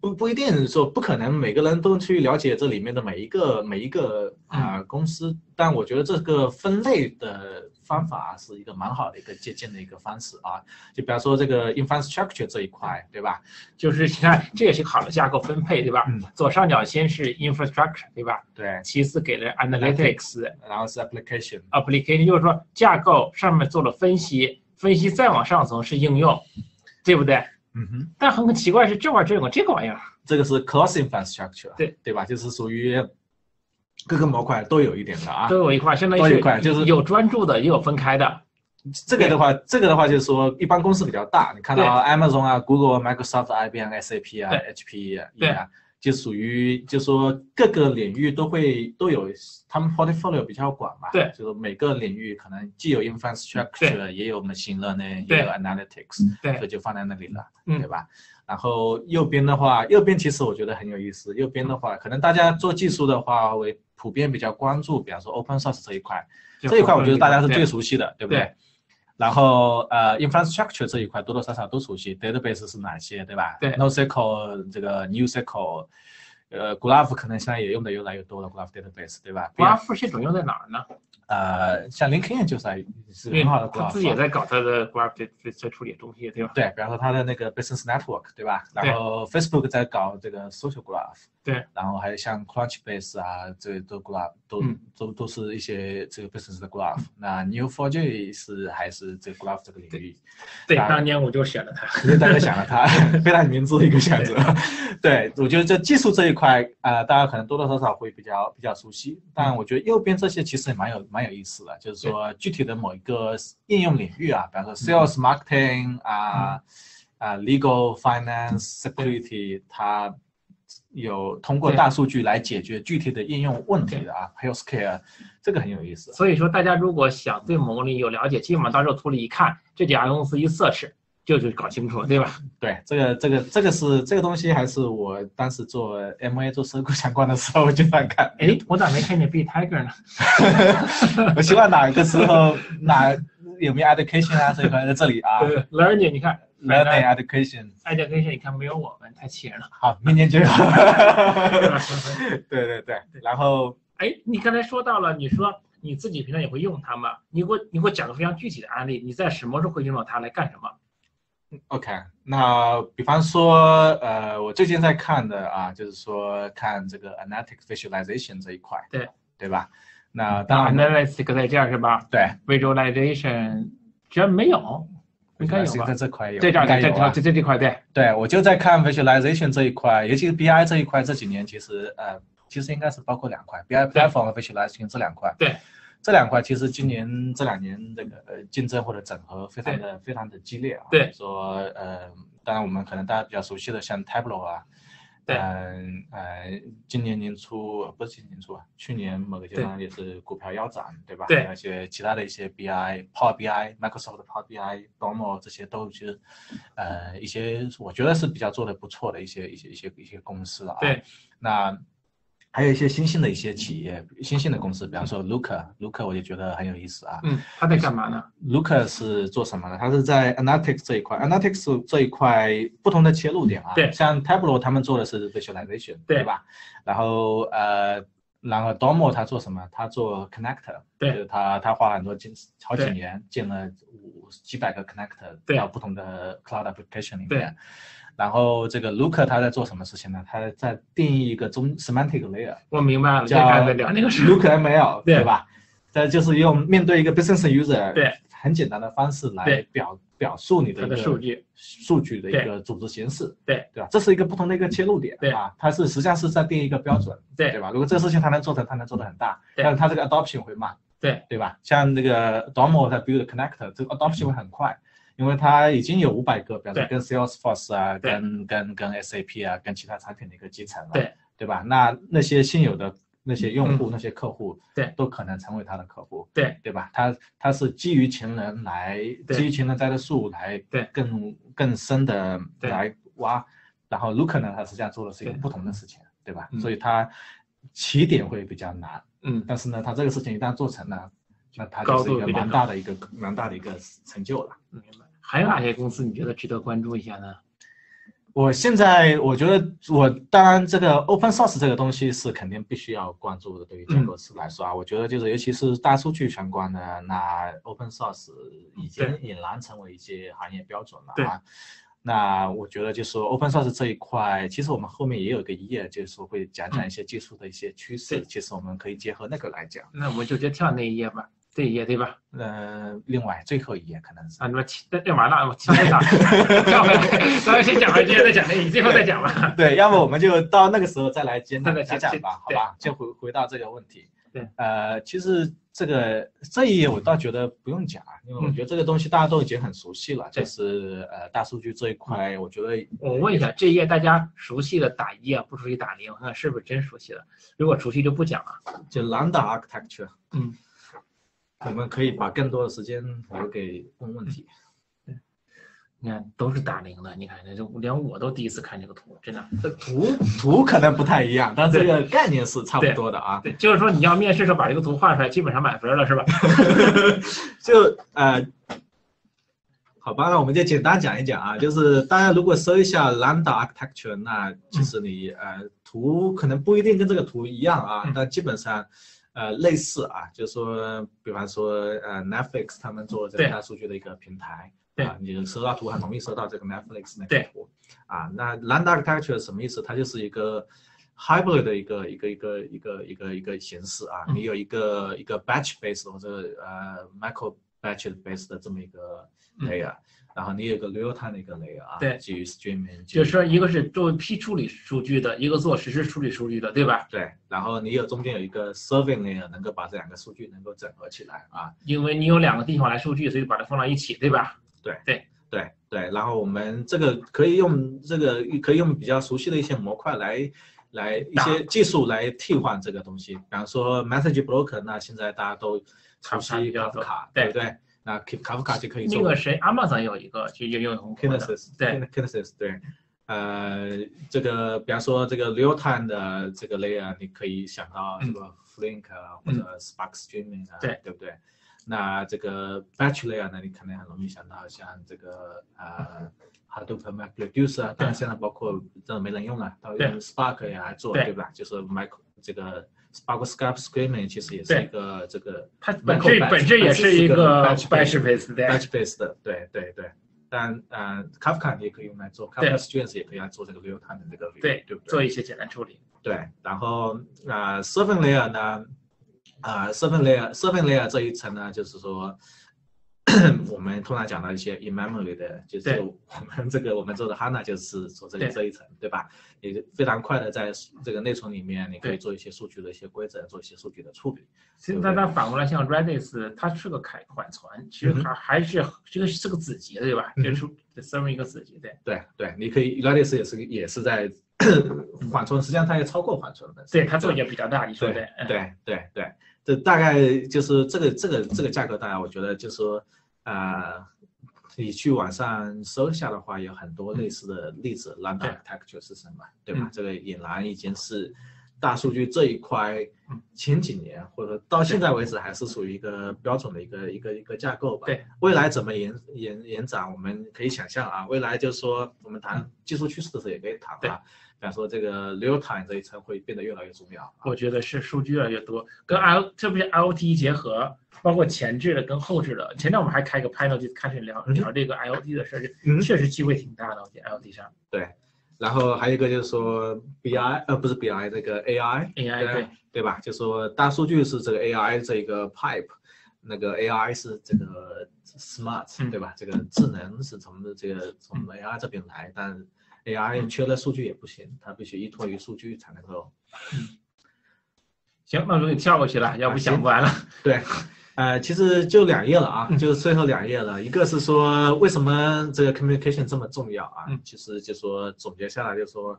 不不一定说不可能每个人都去了解这里面的每一个每一个啊公司，但我觉得这个分类的。方法是一个蛮好的一个借鉴的一个方式啊，就比方说这个 infrastructure 这一块，对吧？就是你看，这也是好的架构分配，对吧？嗯。左上角先是 infrastructure，对吧？对。其次给了 analytics，然后是 application。application 就是说架构上面做了分析，分析再往上层是应用，对不对？嗯哼。但很奇怪是这玩意儿这个这个玩意儿，这个是 cross infrastructure，对对吧？就是属于。各个模块都有一点的啊，都有一块，相当于一块，就是有专注的，也有分开的。这个的话，这个的话就是说，一般公司比较大，你看到 Amazon 啊、Google、Microsoft、IBM、SAP 啊、HP 啊，就属于就说各个领域都会都有，他们 portfolio 比较广嘛。对，就是每个领域可能既有 infrastructure，也有 machine learning，也有 analytics，对，所以就放在那里了，对吧？然后右边的话，右边其实我觉得很有意思。右边的话，可能大家做技术的话，为普遍比较关注，比方说 open source 这一块，这一块我觉得大家是最熟悉的，对不对？然后呃，infrastructure 这一块多多少少都熟悉，database 是哪些，对吧？对，NoSQL 这个 NewSQL，呃，Graph 可能现在也用的越来越多了，Graph database，对吧？Graph 系统用在哪儿呢？呃，像 LinkedIn 就是是很好的 graph，自己也在搞它的 graph 在在处理东西，对吧？对，比方说它的那个 business network，对吧？然后 Facebook 在搞这个 social graph，对。然后还有像 Crunchbase 啊，这都 graph 都都都是一些这个 business 的 graph。那 Neo4j 是还是这个 graph 这个领域？对，当年我就选了它，大家选了它，非常明智的一个选择。对，我觉得这技术这一块啊，大家可能多多少少会比较比较熟悉，但我觉得右边这些其实也蛮有蛮。蛮有意思的，就是说具体的某一个应用领域啊，比方说 sales marketing 啊啊 legal finance security，它有通过大数据来解决具体的应用问题的啊，healthcare 这个很有意思。所以说，大家如果想对某个领域有了解，基本上到时候图里一看，这几家公司一 search 就就搞清楚了，对吧？对，这个这个这个是这个东西，还是我当时做 MA 做收购相关的时候我经常看。哎，我咋没看见 B Tiger 呢？我希望哪个时候哪有没有 education 啊这一块在这里啊 对？Learning，你看。Learning education，education，你看没有我们太气人了。好，明年就有。对对对，然后，哎，你刚才说到了，你说你自己平常也会用它吗？你给我，你给我讲个非常具体的案例，你在什么时候会用到它来干什么？OK，那比方说，呃，我最近在看的啊，就是说看这个 analytic visualization 这一块，对对吧？那当然 analytic 在这儿是吧？对，visualization 居然没有。应该有在这块有，这这这这这这块对。对，我就在看 visualization 这一块，尤其是 BI 这一块，这几年其实呃，其实应该是包括两块 BI platform 和 visualization 这两块。对，这两块其实今年这两年这个呃竞争或者整合非常的非常的激烈啊。对，说呃，当然我们可能大家比较熟悉的像 Tableau 啊。嗯呃，今年年初不是今年年初啊，去年某个阶段也是股票腰斩，对吧？对。而且其他的一些 BI、Power BI、Microsoft 的 Power BI、Domo 这些都是，呃，一些我觉得是比较做的不错的一些一些一些一些公司啊。对。那。还有一些新兴的一些企业，新兴的公司，比方说 Looker，Looker 我就觉得很有意思啊。嗯，他在干嘛呢？Looker 是做什么的？他是在 Analytics 这一块，Analytics 这一块不同的切入点啊。对。像 Tableau 他们做的是 Visualization，对吧？然后呃，然后 Domo 他做什么？他做 Connector，对，就是他他花很多金好几年建了五几百个 Connector 到不同的 Cloud Application 里面。然后这个 Luca 他在做什么事情呢？他在定义一个中 Semantic Layer。我明白了，叫那个 Luca ML，对吧？这就是用面对一个 business user，对，很简单的方式来表表述你的一个数据。数据的一个组织形式，对。对吧？这是一个不同的一个切入点，对。啊，它是实际上是在定一个标准，对。对吧？如果这个事情它能做成，它能做得很大，但是它这个 adoption 会慢，对。对吧？像那个 Domo 它 build connector，这个 adoption 会很快。因为它已经有五百个，比如说跟 Salesforce 啊，跟跟跟 SAP 啊，跟其他产品的一个集成了，对。对吧？那那些现有的那些用户、那些客户，对，都可能成为他的客户，对对吧？他他是基于情人来，基于情人栽的树来，对，更更深的来挖。然后 Look 呢，他实际上做的是一个不同的事情，对吧？所以他起点会比较难，嗯，但是呢，他这个事情一旦做成了，那他就是一个蛮大的一个蛮大的一个成就了，明白。还有哪些公司你觉得值得关注一下呢？我现在我觉得，我当然这个 open source 这个东西是肯定必须要关注的。对于建构师来说啊，我觉得就是尤其是大数据相关的，那 open source 已经俨然成为一些行业标准了啊。那我觉得就是说 open source 这一块，其实我们后面也有一个页，就是说会讲讲一些技术的一些趋势。其实我们可以结合那个来讲。那我们就直接跳那一页吧。这一页对吧？呃，另外最后一页可能是啊，你们那那完了，我跳一下，跳回来，咱们先讲完，接着再讲那，你最后再讲吧。对，要么我们就到那个时候再来简单 讲讲吧，好吧？就回回到这个问题。对，呃，其实这个这一页我倒觉得不用讲，因为我觉得这个东西大家都已经很熟悉了，就是呃大数据这一块，我觉得我问一下，这一页大家熟悉的打一啊，不熟悉打零，看是不是真熟悉的？如果熟悉就不讲了。就 Lambda architecture，嗯。我们可以把更多的时间留给问问题。你看，都是打零的。你看，这连我都第一次看这个图，真的。图图可能不太一样，但这个概念是差不多的啊。对，就是说你要面试时候把这个图画出来，基本上满分了，是吧？就呃，好吧，那我们就简单讲一讲啊。就是大家如果搜一下 Lambda architecture，那其实你呃图可能不一定跟这个图一样啊，但基本上。呃，类似啊，就是说，比方说，呃，Netflix 他们做这个大数据的一个平台，啊，你搜到图很容易搜到这个 Netflix 那个图，啊，那 Lambda architecture 什么意思？它就是一个 hybrid 的一个一个一个一个一个一个形式啊，你有一个一个 batch base 或者呃 micro batch base 的这么一个 layer。然后你有个 real time 的一个 layer 啊，对，基于 streaming，就是说一个是做批处理数据的，一个做实时处理数据的，对吧？对，然后你有中间有一个 serving layer，能够把这两个数据能够整合起来啊。因为你有两个地方来数据，所以把它放到一起，对吧？对对对对。然后我们这个可以用这个可以用比较熟悉的一些模块来来一些技术来替换这个东西。比方说 message broker，那现在大家都熟悉 Kafka，对不对？那 Kafka 就可以做。那个谁，Amazon 有一个就也有 Kinesis，对，Kinesis，对。呃，这个比方说这个 real time 的这个 layer，你可以想到什么 Flink 啊，或者 Spark Streaming 啊，对对不对？那这个 batch layer 呢，你可能很容易想到像这个呃 Hadoop MapReduce 啊，但现在包括这没人用了，到用 Spark 也来做，对吧？就是 Micro 这个 Spark Script Streaming 其实也是一个这个，它本质本质也是一个 batch based，batch based 的，对对对。但呃，Kafka 也可以用来做，Kafka Streams 也可以来做这个 real time 的这个，对对不对？做一些简单处理。对，然后啊，Serving Layer 呢，啊，Serving Layer，Serving Layer 这一层呢，就是说。我们通常讲到一些 in memory 的，就是我们这个我们做的 HANA 就是做这里这一层，对吧？也非常快的在这个内存里面，你可以做一些数据的一些规则，做一些数据的处理。现在它反过来，像 Redis，它是个开缓存，其实它还是这个是个子集的，对吧？就是 serve 一个子集，对。对对，你可以 Redis 也是也是在 缓存，实际上它也超过缓存的。对，它做也比较大，你说对？对对对，这大概就是这个这个这个价格，大家我觉得就是说。啊，你去网上搜一下的话，有很多类似的例子。Lambda architecture 是什么，对吧？这个俨然已经是大数据这一块前几年或者到现在为止还是属于一个标准的一个一个一个架构吧。对，未来怎么延延延展，我们可以想象啊。未来就是说，我们谈技术趋势的时候也可以谈啊。比方说，这个 real time 这一层会变得越来越重要。我觉得是数据越来越多，跟 I 特别 IoT 结合，包括前置的跟后置的。前天我们还开个 panel 就开始聊聊这个 IoT 的事儿，确实机会挺大的。我觉得 IoT 上。对，然后还有一个就是说 BI，呃，不是 BI，这个 AI，AI 对对吧？就说大数据是这个 AI 这个 pipe，那个 AI 是这个 smart，对吧？这个智能是从这个从 AI 这边来，但 AI 缺了数据也不行，它必须依托于数据才能够。行，那我给跳过去了，要不想不完了。对，呃，其实就两页了啊，就是最后两页了。一个是说为什么这个 communication 这么重要啊？其实就说总结下来就说，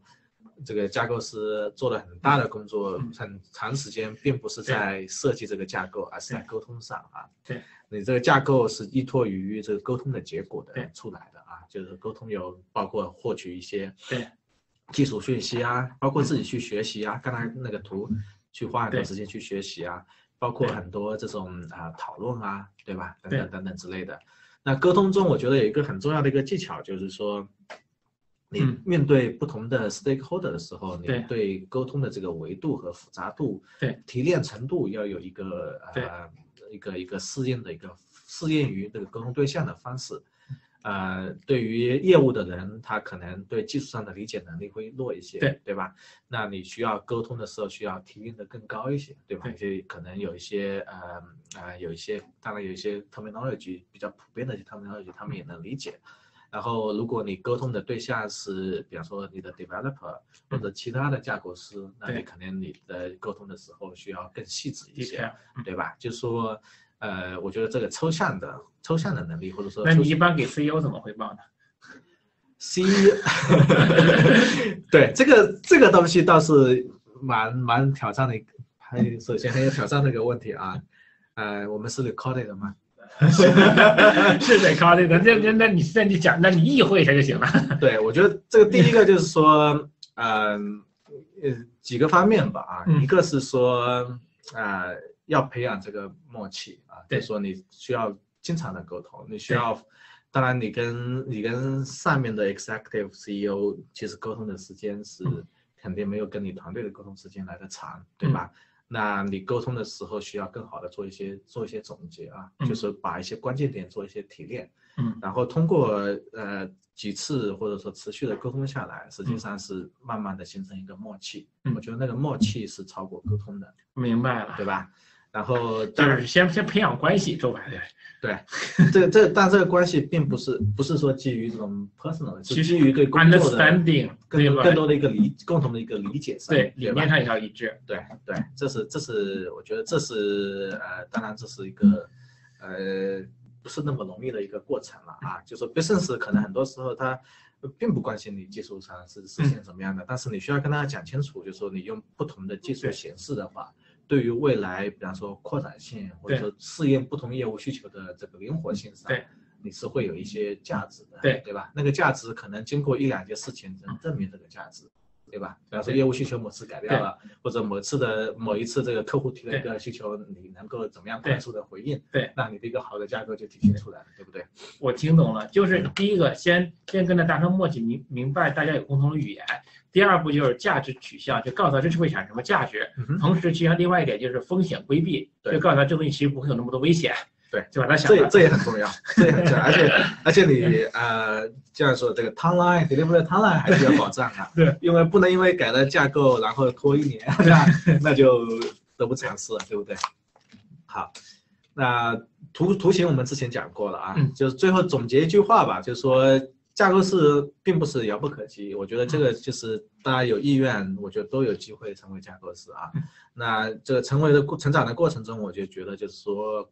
这个架构师做了很大的工作，很长时间并不是在设计这个架构，而是在沟通上啊。对，你这个架构是依托于这个沟通的结果的出来的。就是沟通有包括获取一些对。技术讯息啊，包括自己去学习啊，刚才那个图去花很多时间去学习啊，包括很多这种啊讨论啊，对吧？等等等等之类的。那沟通中，我觉得有一个很重要的一个技巧，就是说，你面对不同的 stakeholder 的时候，你对。沟通的这个维度和复杂度、对。提炼程度要有一个呃一个一个适应的一个适应于这个沟通对象的方式。呃，对于业务的人，他可能对技术上的理解能力会弱一些，对对吧？那你需要沟通的时候，需要提炼的更高一些，对吧？就可能有一些呃呃，有一些，当然有一些 terminology 比较普遍的 terminology，他们也能理解。然后，如果你沟通的对象是，比方说你的 developer 或者其他的架构师，那你可能你的沟通的时候需要更细致一些，对吧？就说。呃，我觉得这个抽象的抽象的能力，或者说，那你一般给 CEO 怎么汇报呢？CEO，对这个这个东西倒是蛮蛮挑战的，还首先很有挑战的一个问题啊。呃，我们是 recorded 的吗？是 recorded 的，那那那你那你讲，那你意会一下就行了。对，我觉得这个第一个就是说，嗯呃几个方面吧啊，一个是说啊。要培养这个默契啊，就是说你需要经常的沟通，你需要，当然你跟你跟上面的 executive CEO 其实沟通的时间是肯定没有跟你团队的沟通时间来的长，对吧？那你沟通的时候需要更好的做一些做一些总结啊，就是把一些关键点做一些提炼，嗯，然后通过呃几次或者说持续的沟通下来，实际上是慢慢的形成一个默契。我觉得那个默契是超过沟通的，明白了，对吧？然后就是先先培养关系，说白了，对，这这但这个关系并不是不是说基于这种 personal，是基于对工作的更更多的一个理共同的一个理解上，对，理念上也要一致，对对，这是这是我觉得这是呃，当然这是一个呃，不是那么容易的一个过程了啊。就说 business 可能很多时候他并不关心你技术上是实现什么样的，但是你需要跟他讲清楚，就是说你用不同的技术形式的话，对于未来，比方说扩展性或者说适应不同业务需求的这个灵活性上，对，你是会有一些价值的，对对吧？那个价值可能经过一两件事情能证明这个价值。对吧？比方说业务需求某次改变了，或者某次的某一次这个客户提的一个需求，你能够怎么样快速的回应？对，那你的一个好的架构就体现出来了，对不对？我听懂了，就是第一个先先跟他达成默契，明明白大家有共同的语言。第二步就是价值取向，就告诉他这是会产生什么价值。同时，实另外一点就是风险规避，就告诉他这东西其实不会有那么多危险。对，就把它想。这这也很重要，这也很重要。而且而且你呃，这样说这个 timeline delivery timeline 还是要保障啊。对，因为不能因为改了架构然后拖一年，那那就得不偿失了，对不对？好，那图图形我们之前讲过了啊，就是最后总结一句话吧，就是说架构师并不是遥不可及。我觉得这个就是大家有意愿，我觉得都有机会成为架构师啊。那这个成为的过成长的过程中，我就觉得就是说。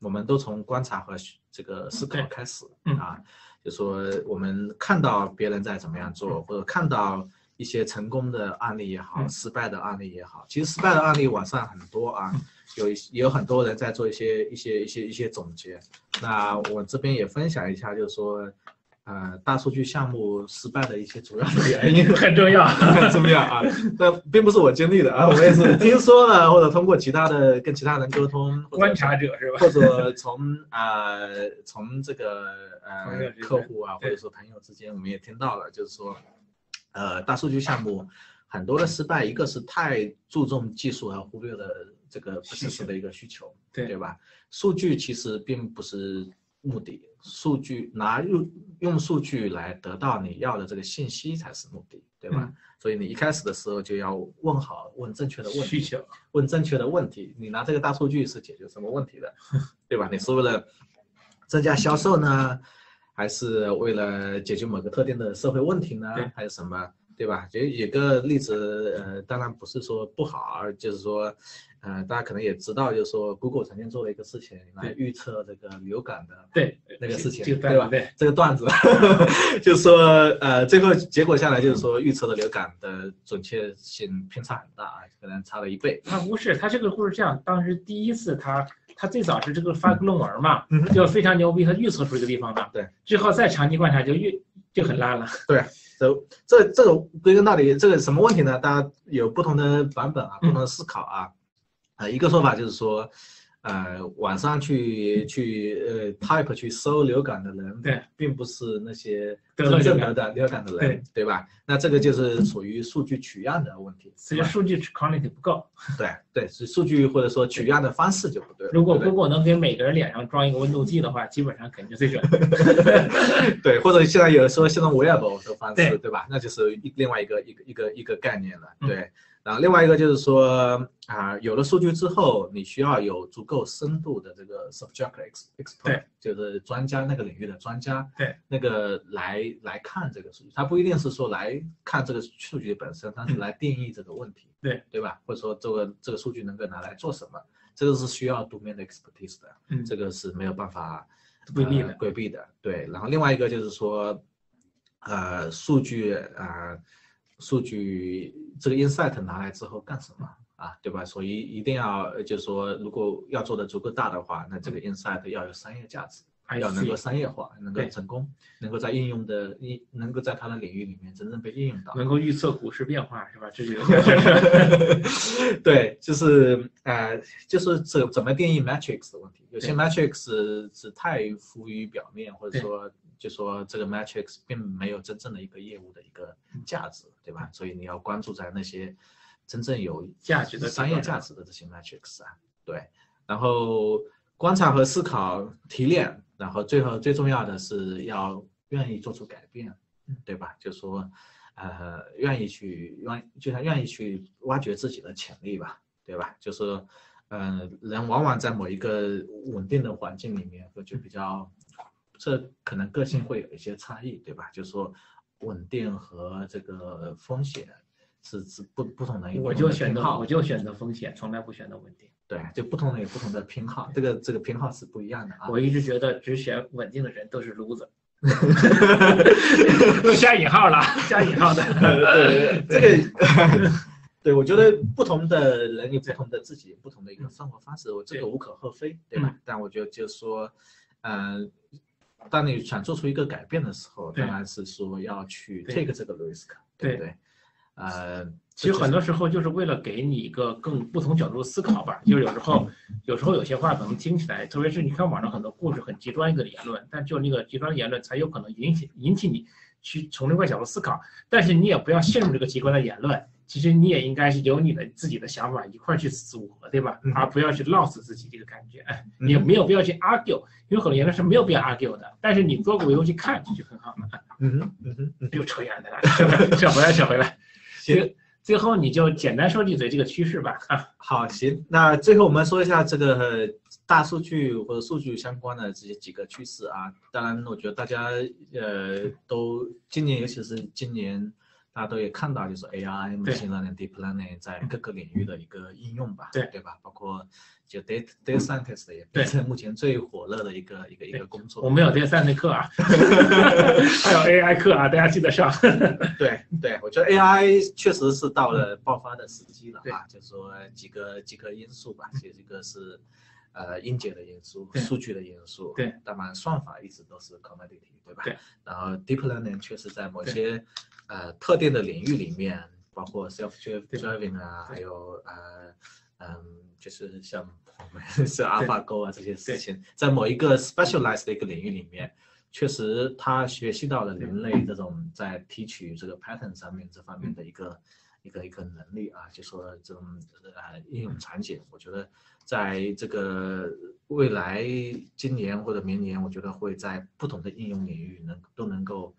我们都从观察和这个思考开始啊，就说我们看到别人在怎么样做，或者看到一些成功的案例也好，失败的案例也好，其实失败的案例网上很多啊，有也有很多人在做一些一些一些一些总结。那我这边也分享一下，就是说。呃，大数据项目失败的一些主要的原因 很重要，很重要啊。那并不是我经历的啊，我也是听说了，或者通过其他的跟其他人沟通，观察者是吧？或者从呃从这个呃客户啊，或者说朋友之间，我们也听到了，就是说，呃，大数据项目很多的失败，一个是太注重技术而忽略了这个不实的一个需求，对对吧？数据其实并不是。目的数据拿用用数据来得到你要的这个信息才是目的，对吧？所以你一开始的时候就要问好，问正确的问题，需求，问正确的问题。你拿这个大数据是解决什么问题的，对吧？你是为了增加销售呢，还是为了解决某个特定的社会问题呢，还是什么，对吧？就有个例子，呃，当然不是说不好，而就是说。呃，大家可能也知道，就是说，Google 曾经做了一个事情来预测这个流感的对那个事情，对吧？对 这个段子，就是说，呃，最后结果下来就是说，预测的流感的准确性偏差很大啊，可能差了一倍。他不是，他这个故事这样，当时第一次他他最早是这个发论文嘛，就非常牛逼，他预测出一个地方嘛，对，之后再长期观察就越就很烂了。对，这这这个归根到底，这个什么问题呢？大家有不同的版本啊，不同的思考啊。啊，一个说法就是说，呃，网上去去呃 type 去搜流感的人，对，并不是那些真正的流感的人，对吧？那这个就是属于数据取样的问题，这个数据 quality 不够。对对，是数据或者说取样的方式就不对。如果如果能给每个人脸上装一个温度计的话，基本上肯定最准。对，或者现在有说现在 wearable 的方式，对吧？那就是另外一个一个一个一个概念了，对。然后另外一个就是说啊，有了数据之后，你需要有足够深度的这个 subject expert，就是专家那个领域的专家，对，那个来来看这个数据，他不一定是说来看这个数据本身，但是来定义这个问题，对对吧？或者说这个这个数据能够拿来做什么，这个是需要 domain expertise 的，嗯，这个是没有办法规避的，规避的，对。然后另外一个就是说，呃，数据啊。数据这个 insight 拿来之后干什么啊？对吧？所以一定要就是说，如果要做的足够大的话，那这个 insight 要有商业价值，要能够商业化，能够成功，能够在应用的应能够在它的领域里面真正被应用到，能够预测股市变化是吧？对，就是呃，就是怎怎么定义 metrics 的问题？有些 metrics 是太浮于表面，或者说。就说这个 metrics 并没有真正的一个业务的一个价值，对吧？所以你要关注在那些真正有价值的商业价值的这些 metrics 啊，对。然后观察和思考提炼，然后最后最重要的是要愿意做出改变，对吧？就说呃，愿意去愿，就像愿意去挖掘自己的潜力吧，对吧？就是，嗯，人往往在某一个稳定的环境里面，就比较。这可能个性会有一些差异，对吧？就是说，稳定和这个风险是是不不同的，我就选择好，我就选择风险，从来不选择稳定。对，就不同人有不同的偏好，这个这个偏好是不一样的啊。我一直觉得只选稳定的人都是 loser，加引号了，加引号的。对这个，对我觉得不同的人有不同的自己不同的一个生活方式，我这个无可厚非，对吧？但我觉得就是说，嗯，当你想做出一个改变的时候，当然是说要去 take 这个 risk，对不对？呃，其实很多时候就是为了给你一个更不同角度的思考吧。就是有时候，有时候有些话可能听起来，特别是你看网上很多故事很极端一个言论，但就那个极端言论才有可能引起引起你去从另外角度思考。但是你也不要陷入这个极端的言论，其实你也应该是有你的自己的想法一块去组合，对吧？而不要去 lost 自己这个感觉。你没有必要去 argue，因为很多言论是没有必要 argue 的。但是你做个维度去看，这就很好了。嗯哼，嗯哼，又扯远了，扯回来，扯回来。行，最后你就简单说几嘴这个趋势吧。啊，好，行，那最后我们说一下这个大数据或者数据相关的这些几个趋势啊。当然，我觉得大家呃都今年，尤其是今年。大家都也看到，就是 AI、machine learning、deep learning 在各个领域的一个应用吧，对对吧？包括就 data data scientist 也变成目前最火热的一个一个一个工作。我们有 data science 课啊，还有 AI 课啊，大家记得上。对对，我觉得 AI 确实是到了爆发的时机了啊，就是说几个几个因素吧，其实一个是。呃，硬件的因素、数据的因素，对，当然算法一直都是 commodity，对吧？对。然后 deep learning 确实在某些呃特定的领域里面，包括 self driving 啊，还有呃嗯，就是像我们 是 AlphaGo 啊这些事情，在某一个 specialized 的一个领域里面，确实他学习到了人类这种在提取这个 pattern 上面这方面的一个一个一个能力啊，就说这种呃应用场景，我觉得。在这个未来今年或者明年，我觉得会在不同的应用领域能都能够，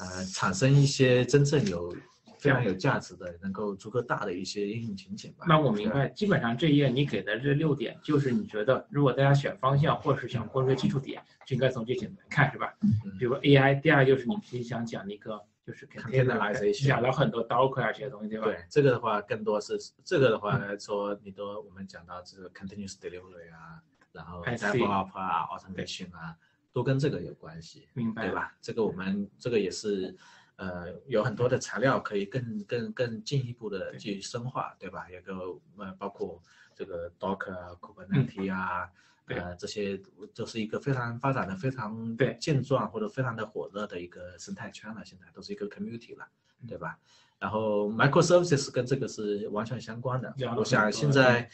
呃，产生一些真正有非常有价值的、能够足够大的一些应用情景吧。那我明白，基本上这一页你给的这六点，就是你觉得如果大家选方向或者是想获得基础点，就应该从这些来看，是吧？比如 AI，第二就是你其实想讲一个。就是肯定的讲了很多刀客啊这些东西，对吧？对，这个的话更多是这个的话来说，你都我们讲到这个 continuous delivery 啊，然后 DevOps 啊，automation 啊，都跟这个有关系，明白对吧？这个我们这个也是，呃，有很多的材料可以更更更进一步的去深化，对吧？有个呃，包括这个 Docker 啊，Kubernetes 啊。呃，这些都是一个非常发展的非常健壮或者非常的火热的一个生态圈了，现在都是一个 community 了，对吧？然后 microservices 跟这个是完全相关的，我想现在。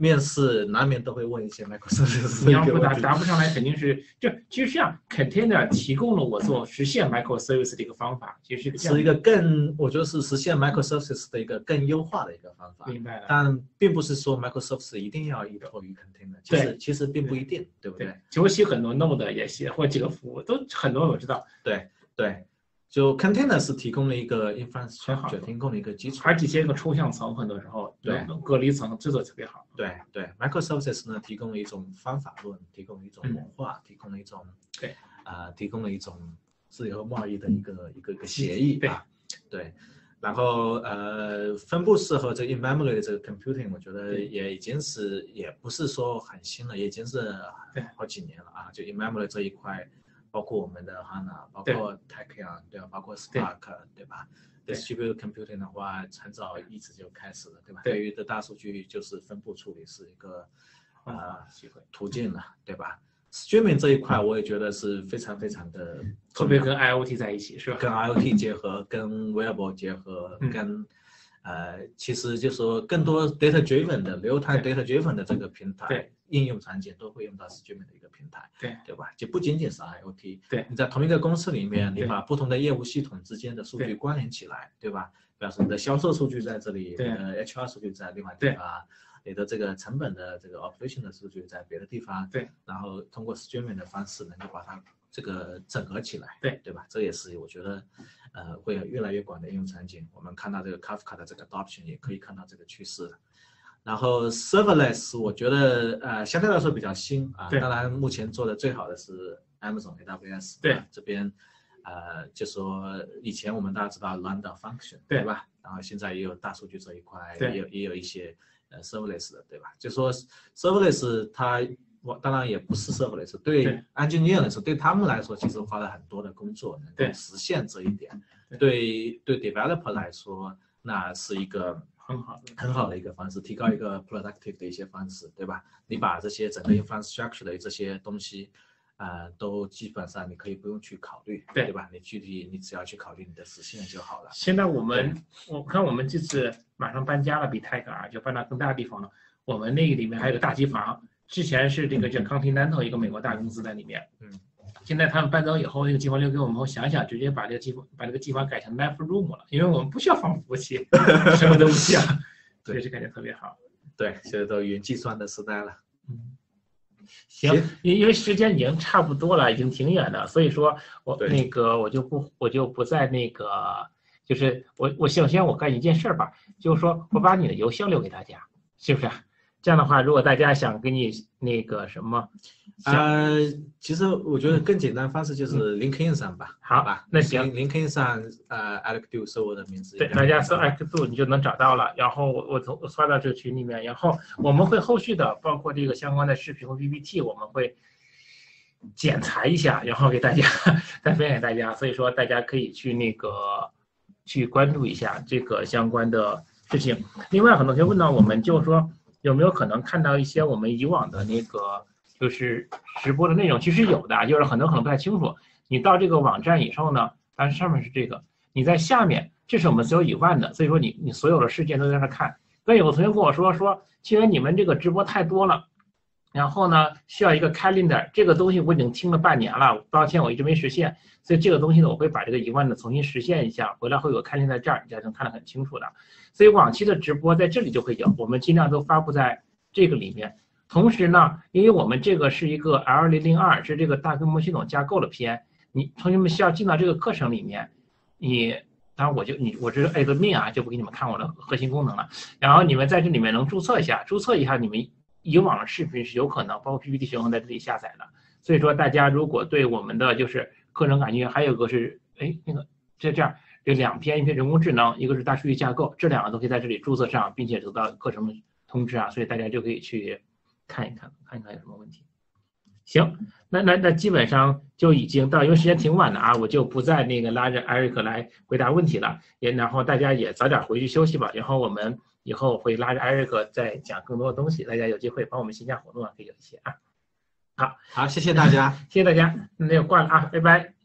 面试难免都会问一些 microservices，你要不答答不上来，肯定是就其实这样 container 提供了我做实现 microservice 的一个方法，其实是一个更我觉得是实现 microservices 的一个更优化的一个方法。明白了。但并不是说 microservices 一定要依托于 container，其实其实并不一定，对不对？其实我写很多 node 也写或几个服务都很多我知道。对对。就 container 是提供了一个 infrastructure，提供了一个基础，而体现一个抽象层，很多时候对。隔离层制作特别好。对对，microservices 呢提供了一种方法论，提供了一种文化，提供了一种对。啊，提供了一种自由贸易的一个一个一个协议啊，对。然后呃，分布式和这个 in memory 的这个 computing，我觉得也已经是也不是说很新了，也已经是好几年了啊，就 in memory 这一块。包括我们的 HANA，包括 t e c h n 对吧？包括 Spark，对吧？Distributed computing 的话，很早一直就开始了，对吧？对于的大数据就是分布处理是一个啊途径了，对吧？Streaming 这一块我也觉得是非常非常的，特别跟 IoT 在一起是吧？跟 IoT 结合，跟 Wearable 结合，跟呃，其实就说更多 data driven 的流态 data driven 的这个平台。应用场景都会用到 Streaming 的一个平台，对对吧？就不仅仅是 IoT，对，你在同一个公司里面，你把不同的业务系统之间的数据关联起来，对吧？比方说你的销售数据在这里，对，呃 HR 数据在另外地方，你的这个成本的这个 operation 的数据在别的地方，对，然后通过 Streaming 的方式能够把它这个整合起来，对对吧？这也是我觉得，呃，会有越来越广的应用场景。我们看到这个 Kafka 的这个 adoption，也可以看到这个趋势。然后 serverless 我觉得呃相对来说比较新啊，当然目前做的最好的是 Amazon AWS，对这边，呃就说以前我们大家知道 Lambda function 对吧，然后现在也有大数据这一块，也有也有一些呃 serverless 的，对吧？就说 serverless 它我当然也不是 serverless，对对 engineer 来说，对他们来说，其实花了很多的工作能够实现这一点。对对对 developer 来说，那是一个很好的。很好的一个方式，提高一个 productive 的一些方式，对吧？你把这些整个 infrastructure 的这些东西，呃，都基本上你可以不用去考虑，对对吧？你具体你只要去考虑你的实现就好了。现在我们，我看我们这次马上搬家了比 t e c 啊，就搬到更大的地方了。我们那个里面还有个大机房，之前是这个叫 Continental 一个美国大公司在里面，嗯，现在他们搬走以后，这个计划留给我们，我想想直接把这个计划把这个计划改成 Live Room 了，因为我们不需要放服务器，什么都不需要，所以这感觉特别好。对，现在都云计算的时代了。嗯，行，因因为时间已经差不多了，已经挺远的，所以说我那个我就不我就不在那个，就是我我首先我干一件事儿吧，就是说我把你的邮箱留给大家，是不是啊？这样的话，如果大家想给你那个什么，呃，其实我觉得更简单方式就是 LinkedIn 上吧，好吧？那行，LinkedIn 上呃 Alex Du 是我的名字，对大家搜 X 度你就能找到了。然后我我从我发到这个群里面，然后我们会后续的包括这个相关的视频和 PPT，我们会检查一下，然后给大家再分享给大家。所以说大家可以去那个去关注一下这个相关的事情。另外，很多同学问到我们，就是说有没有可能看到一些我们以往的那个就是直播的内容？其实有的，就是很多可能不太清楚。你到这个网站以后呢，但是上面是这个，你在下面，这是我们所有以外的，所以说你你所有的事件都在那看。跟有个同学跟我说说，既然你们这个直播太多了，然后呢需要一个 calendar，这个东西我已经听了半年了，抱歉我一直没实现，所以这个东西呢我会把这个一万的重新实现一下，回来会有 calendar 这儿，你才能看得很清楚的。所以往期的直播在这里就会有，我们尽量都发布在这个里面。同时呢，因为我们这个是一个 L 零零二，是这个大规模系统架构的篇，你同学们需要进到这个课程里面，你当然我就你我这是 admin 啊，就不给你们看我的核心功能了。然后你们在这里面能注册一下，注册一下你们以往的视频是有可能，包括 PPT 学生在这里下载的。所以说大家如果对我们的就是课程感兴趣，还有一个是哎那个这这样。这两篇，一篇人工智能，一个是大数据架构，这两个都可以在这里注册上，并且得到课程通知啊，所以大家就可以去看一看，看一看有什么问题。行，那那那基本上就已经到，因为时间挺晚的啊，我就不再那个拉着艾瑞克来回答问题了，也然后大家也早点回去休息吧，然后我们以后会拉着艾瑞克再讲更多的东西，大家有机会帮我们线下活动啊，可以有一些啊。好，好，谢谢大家。谢谢大家，那就挂了啊，拜拜。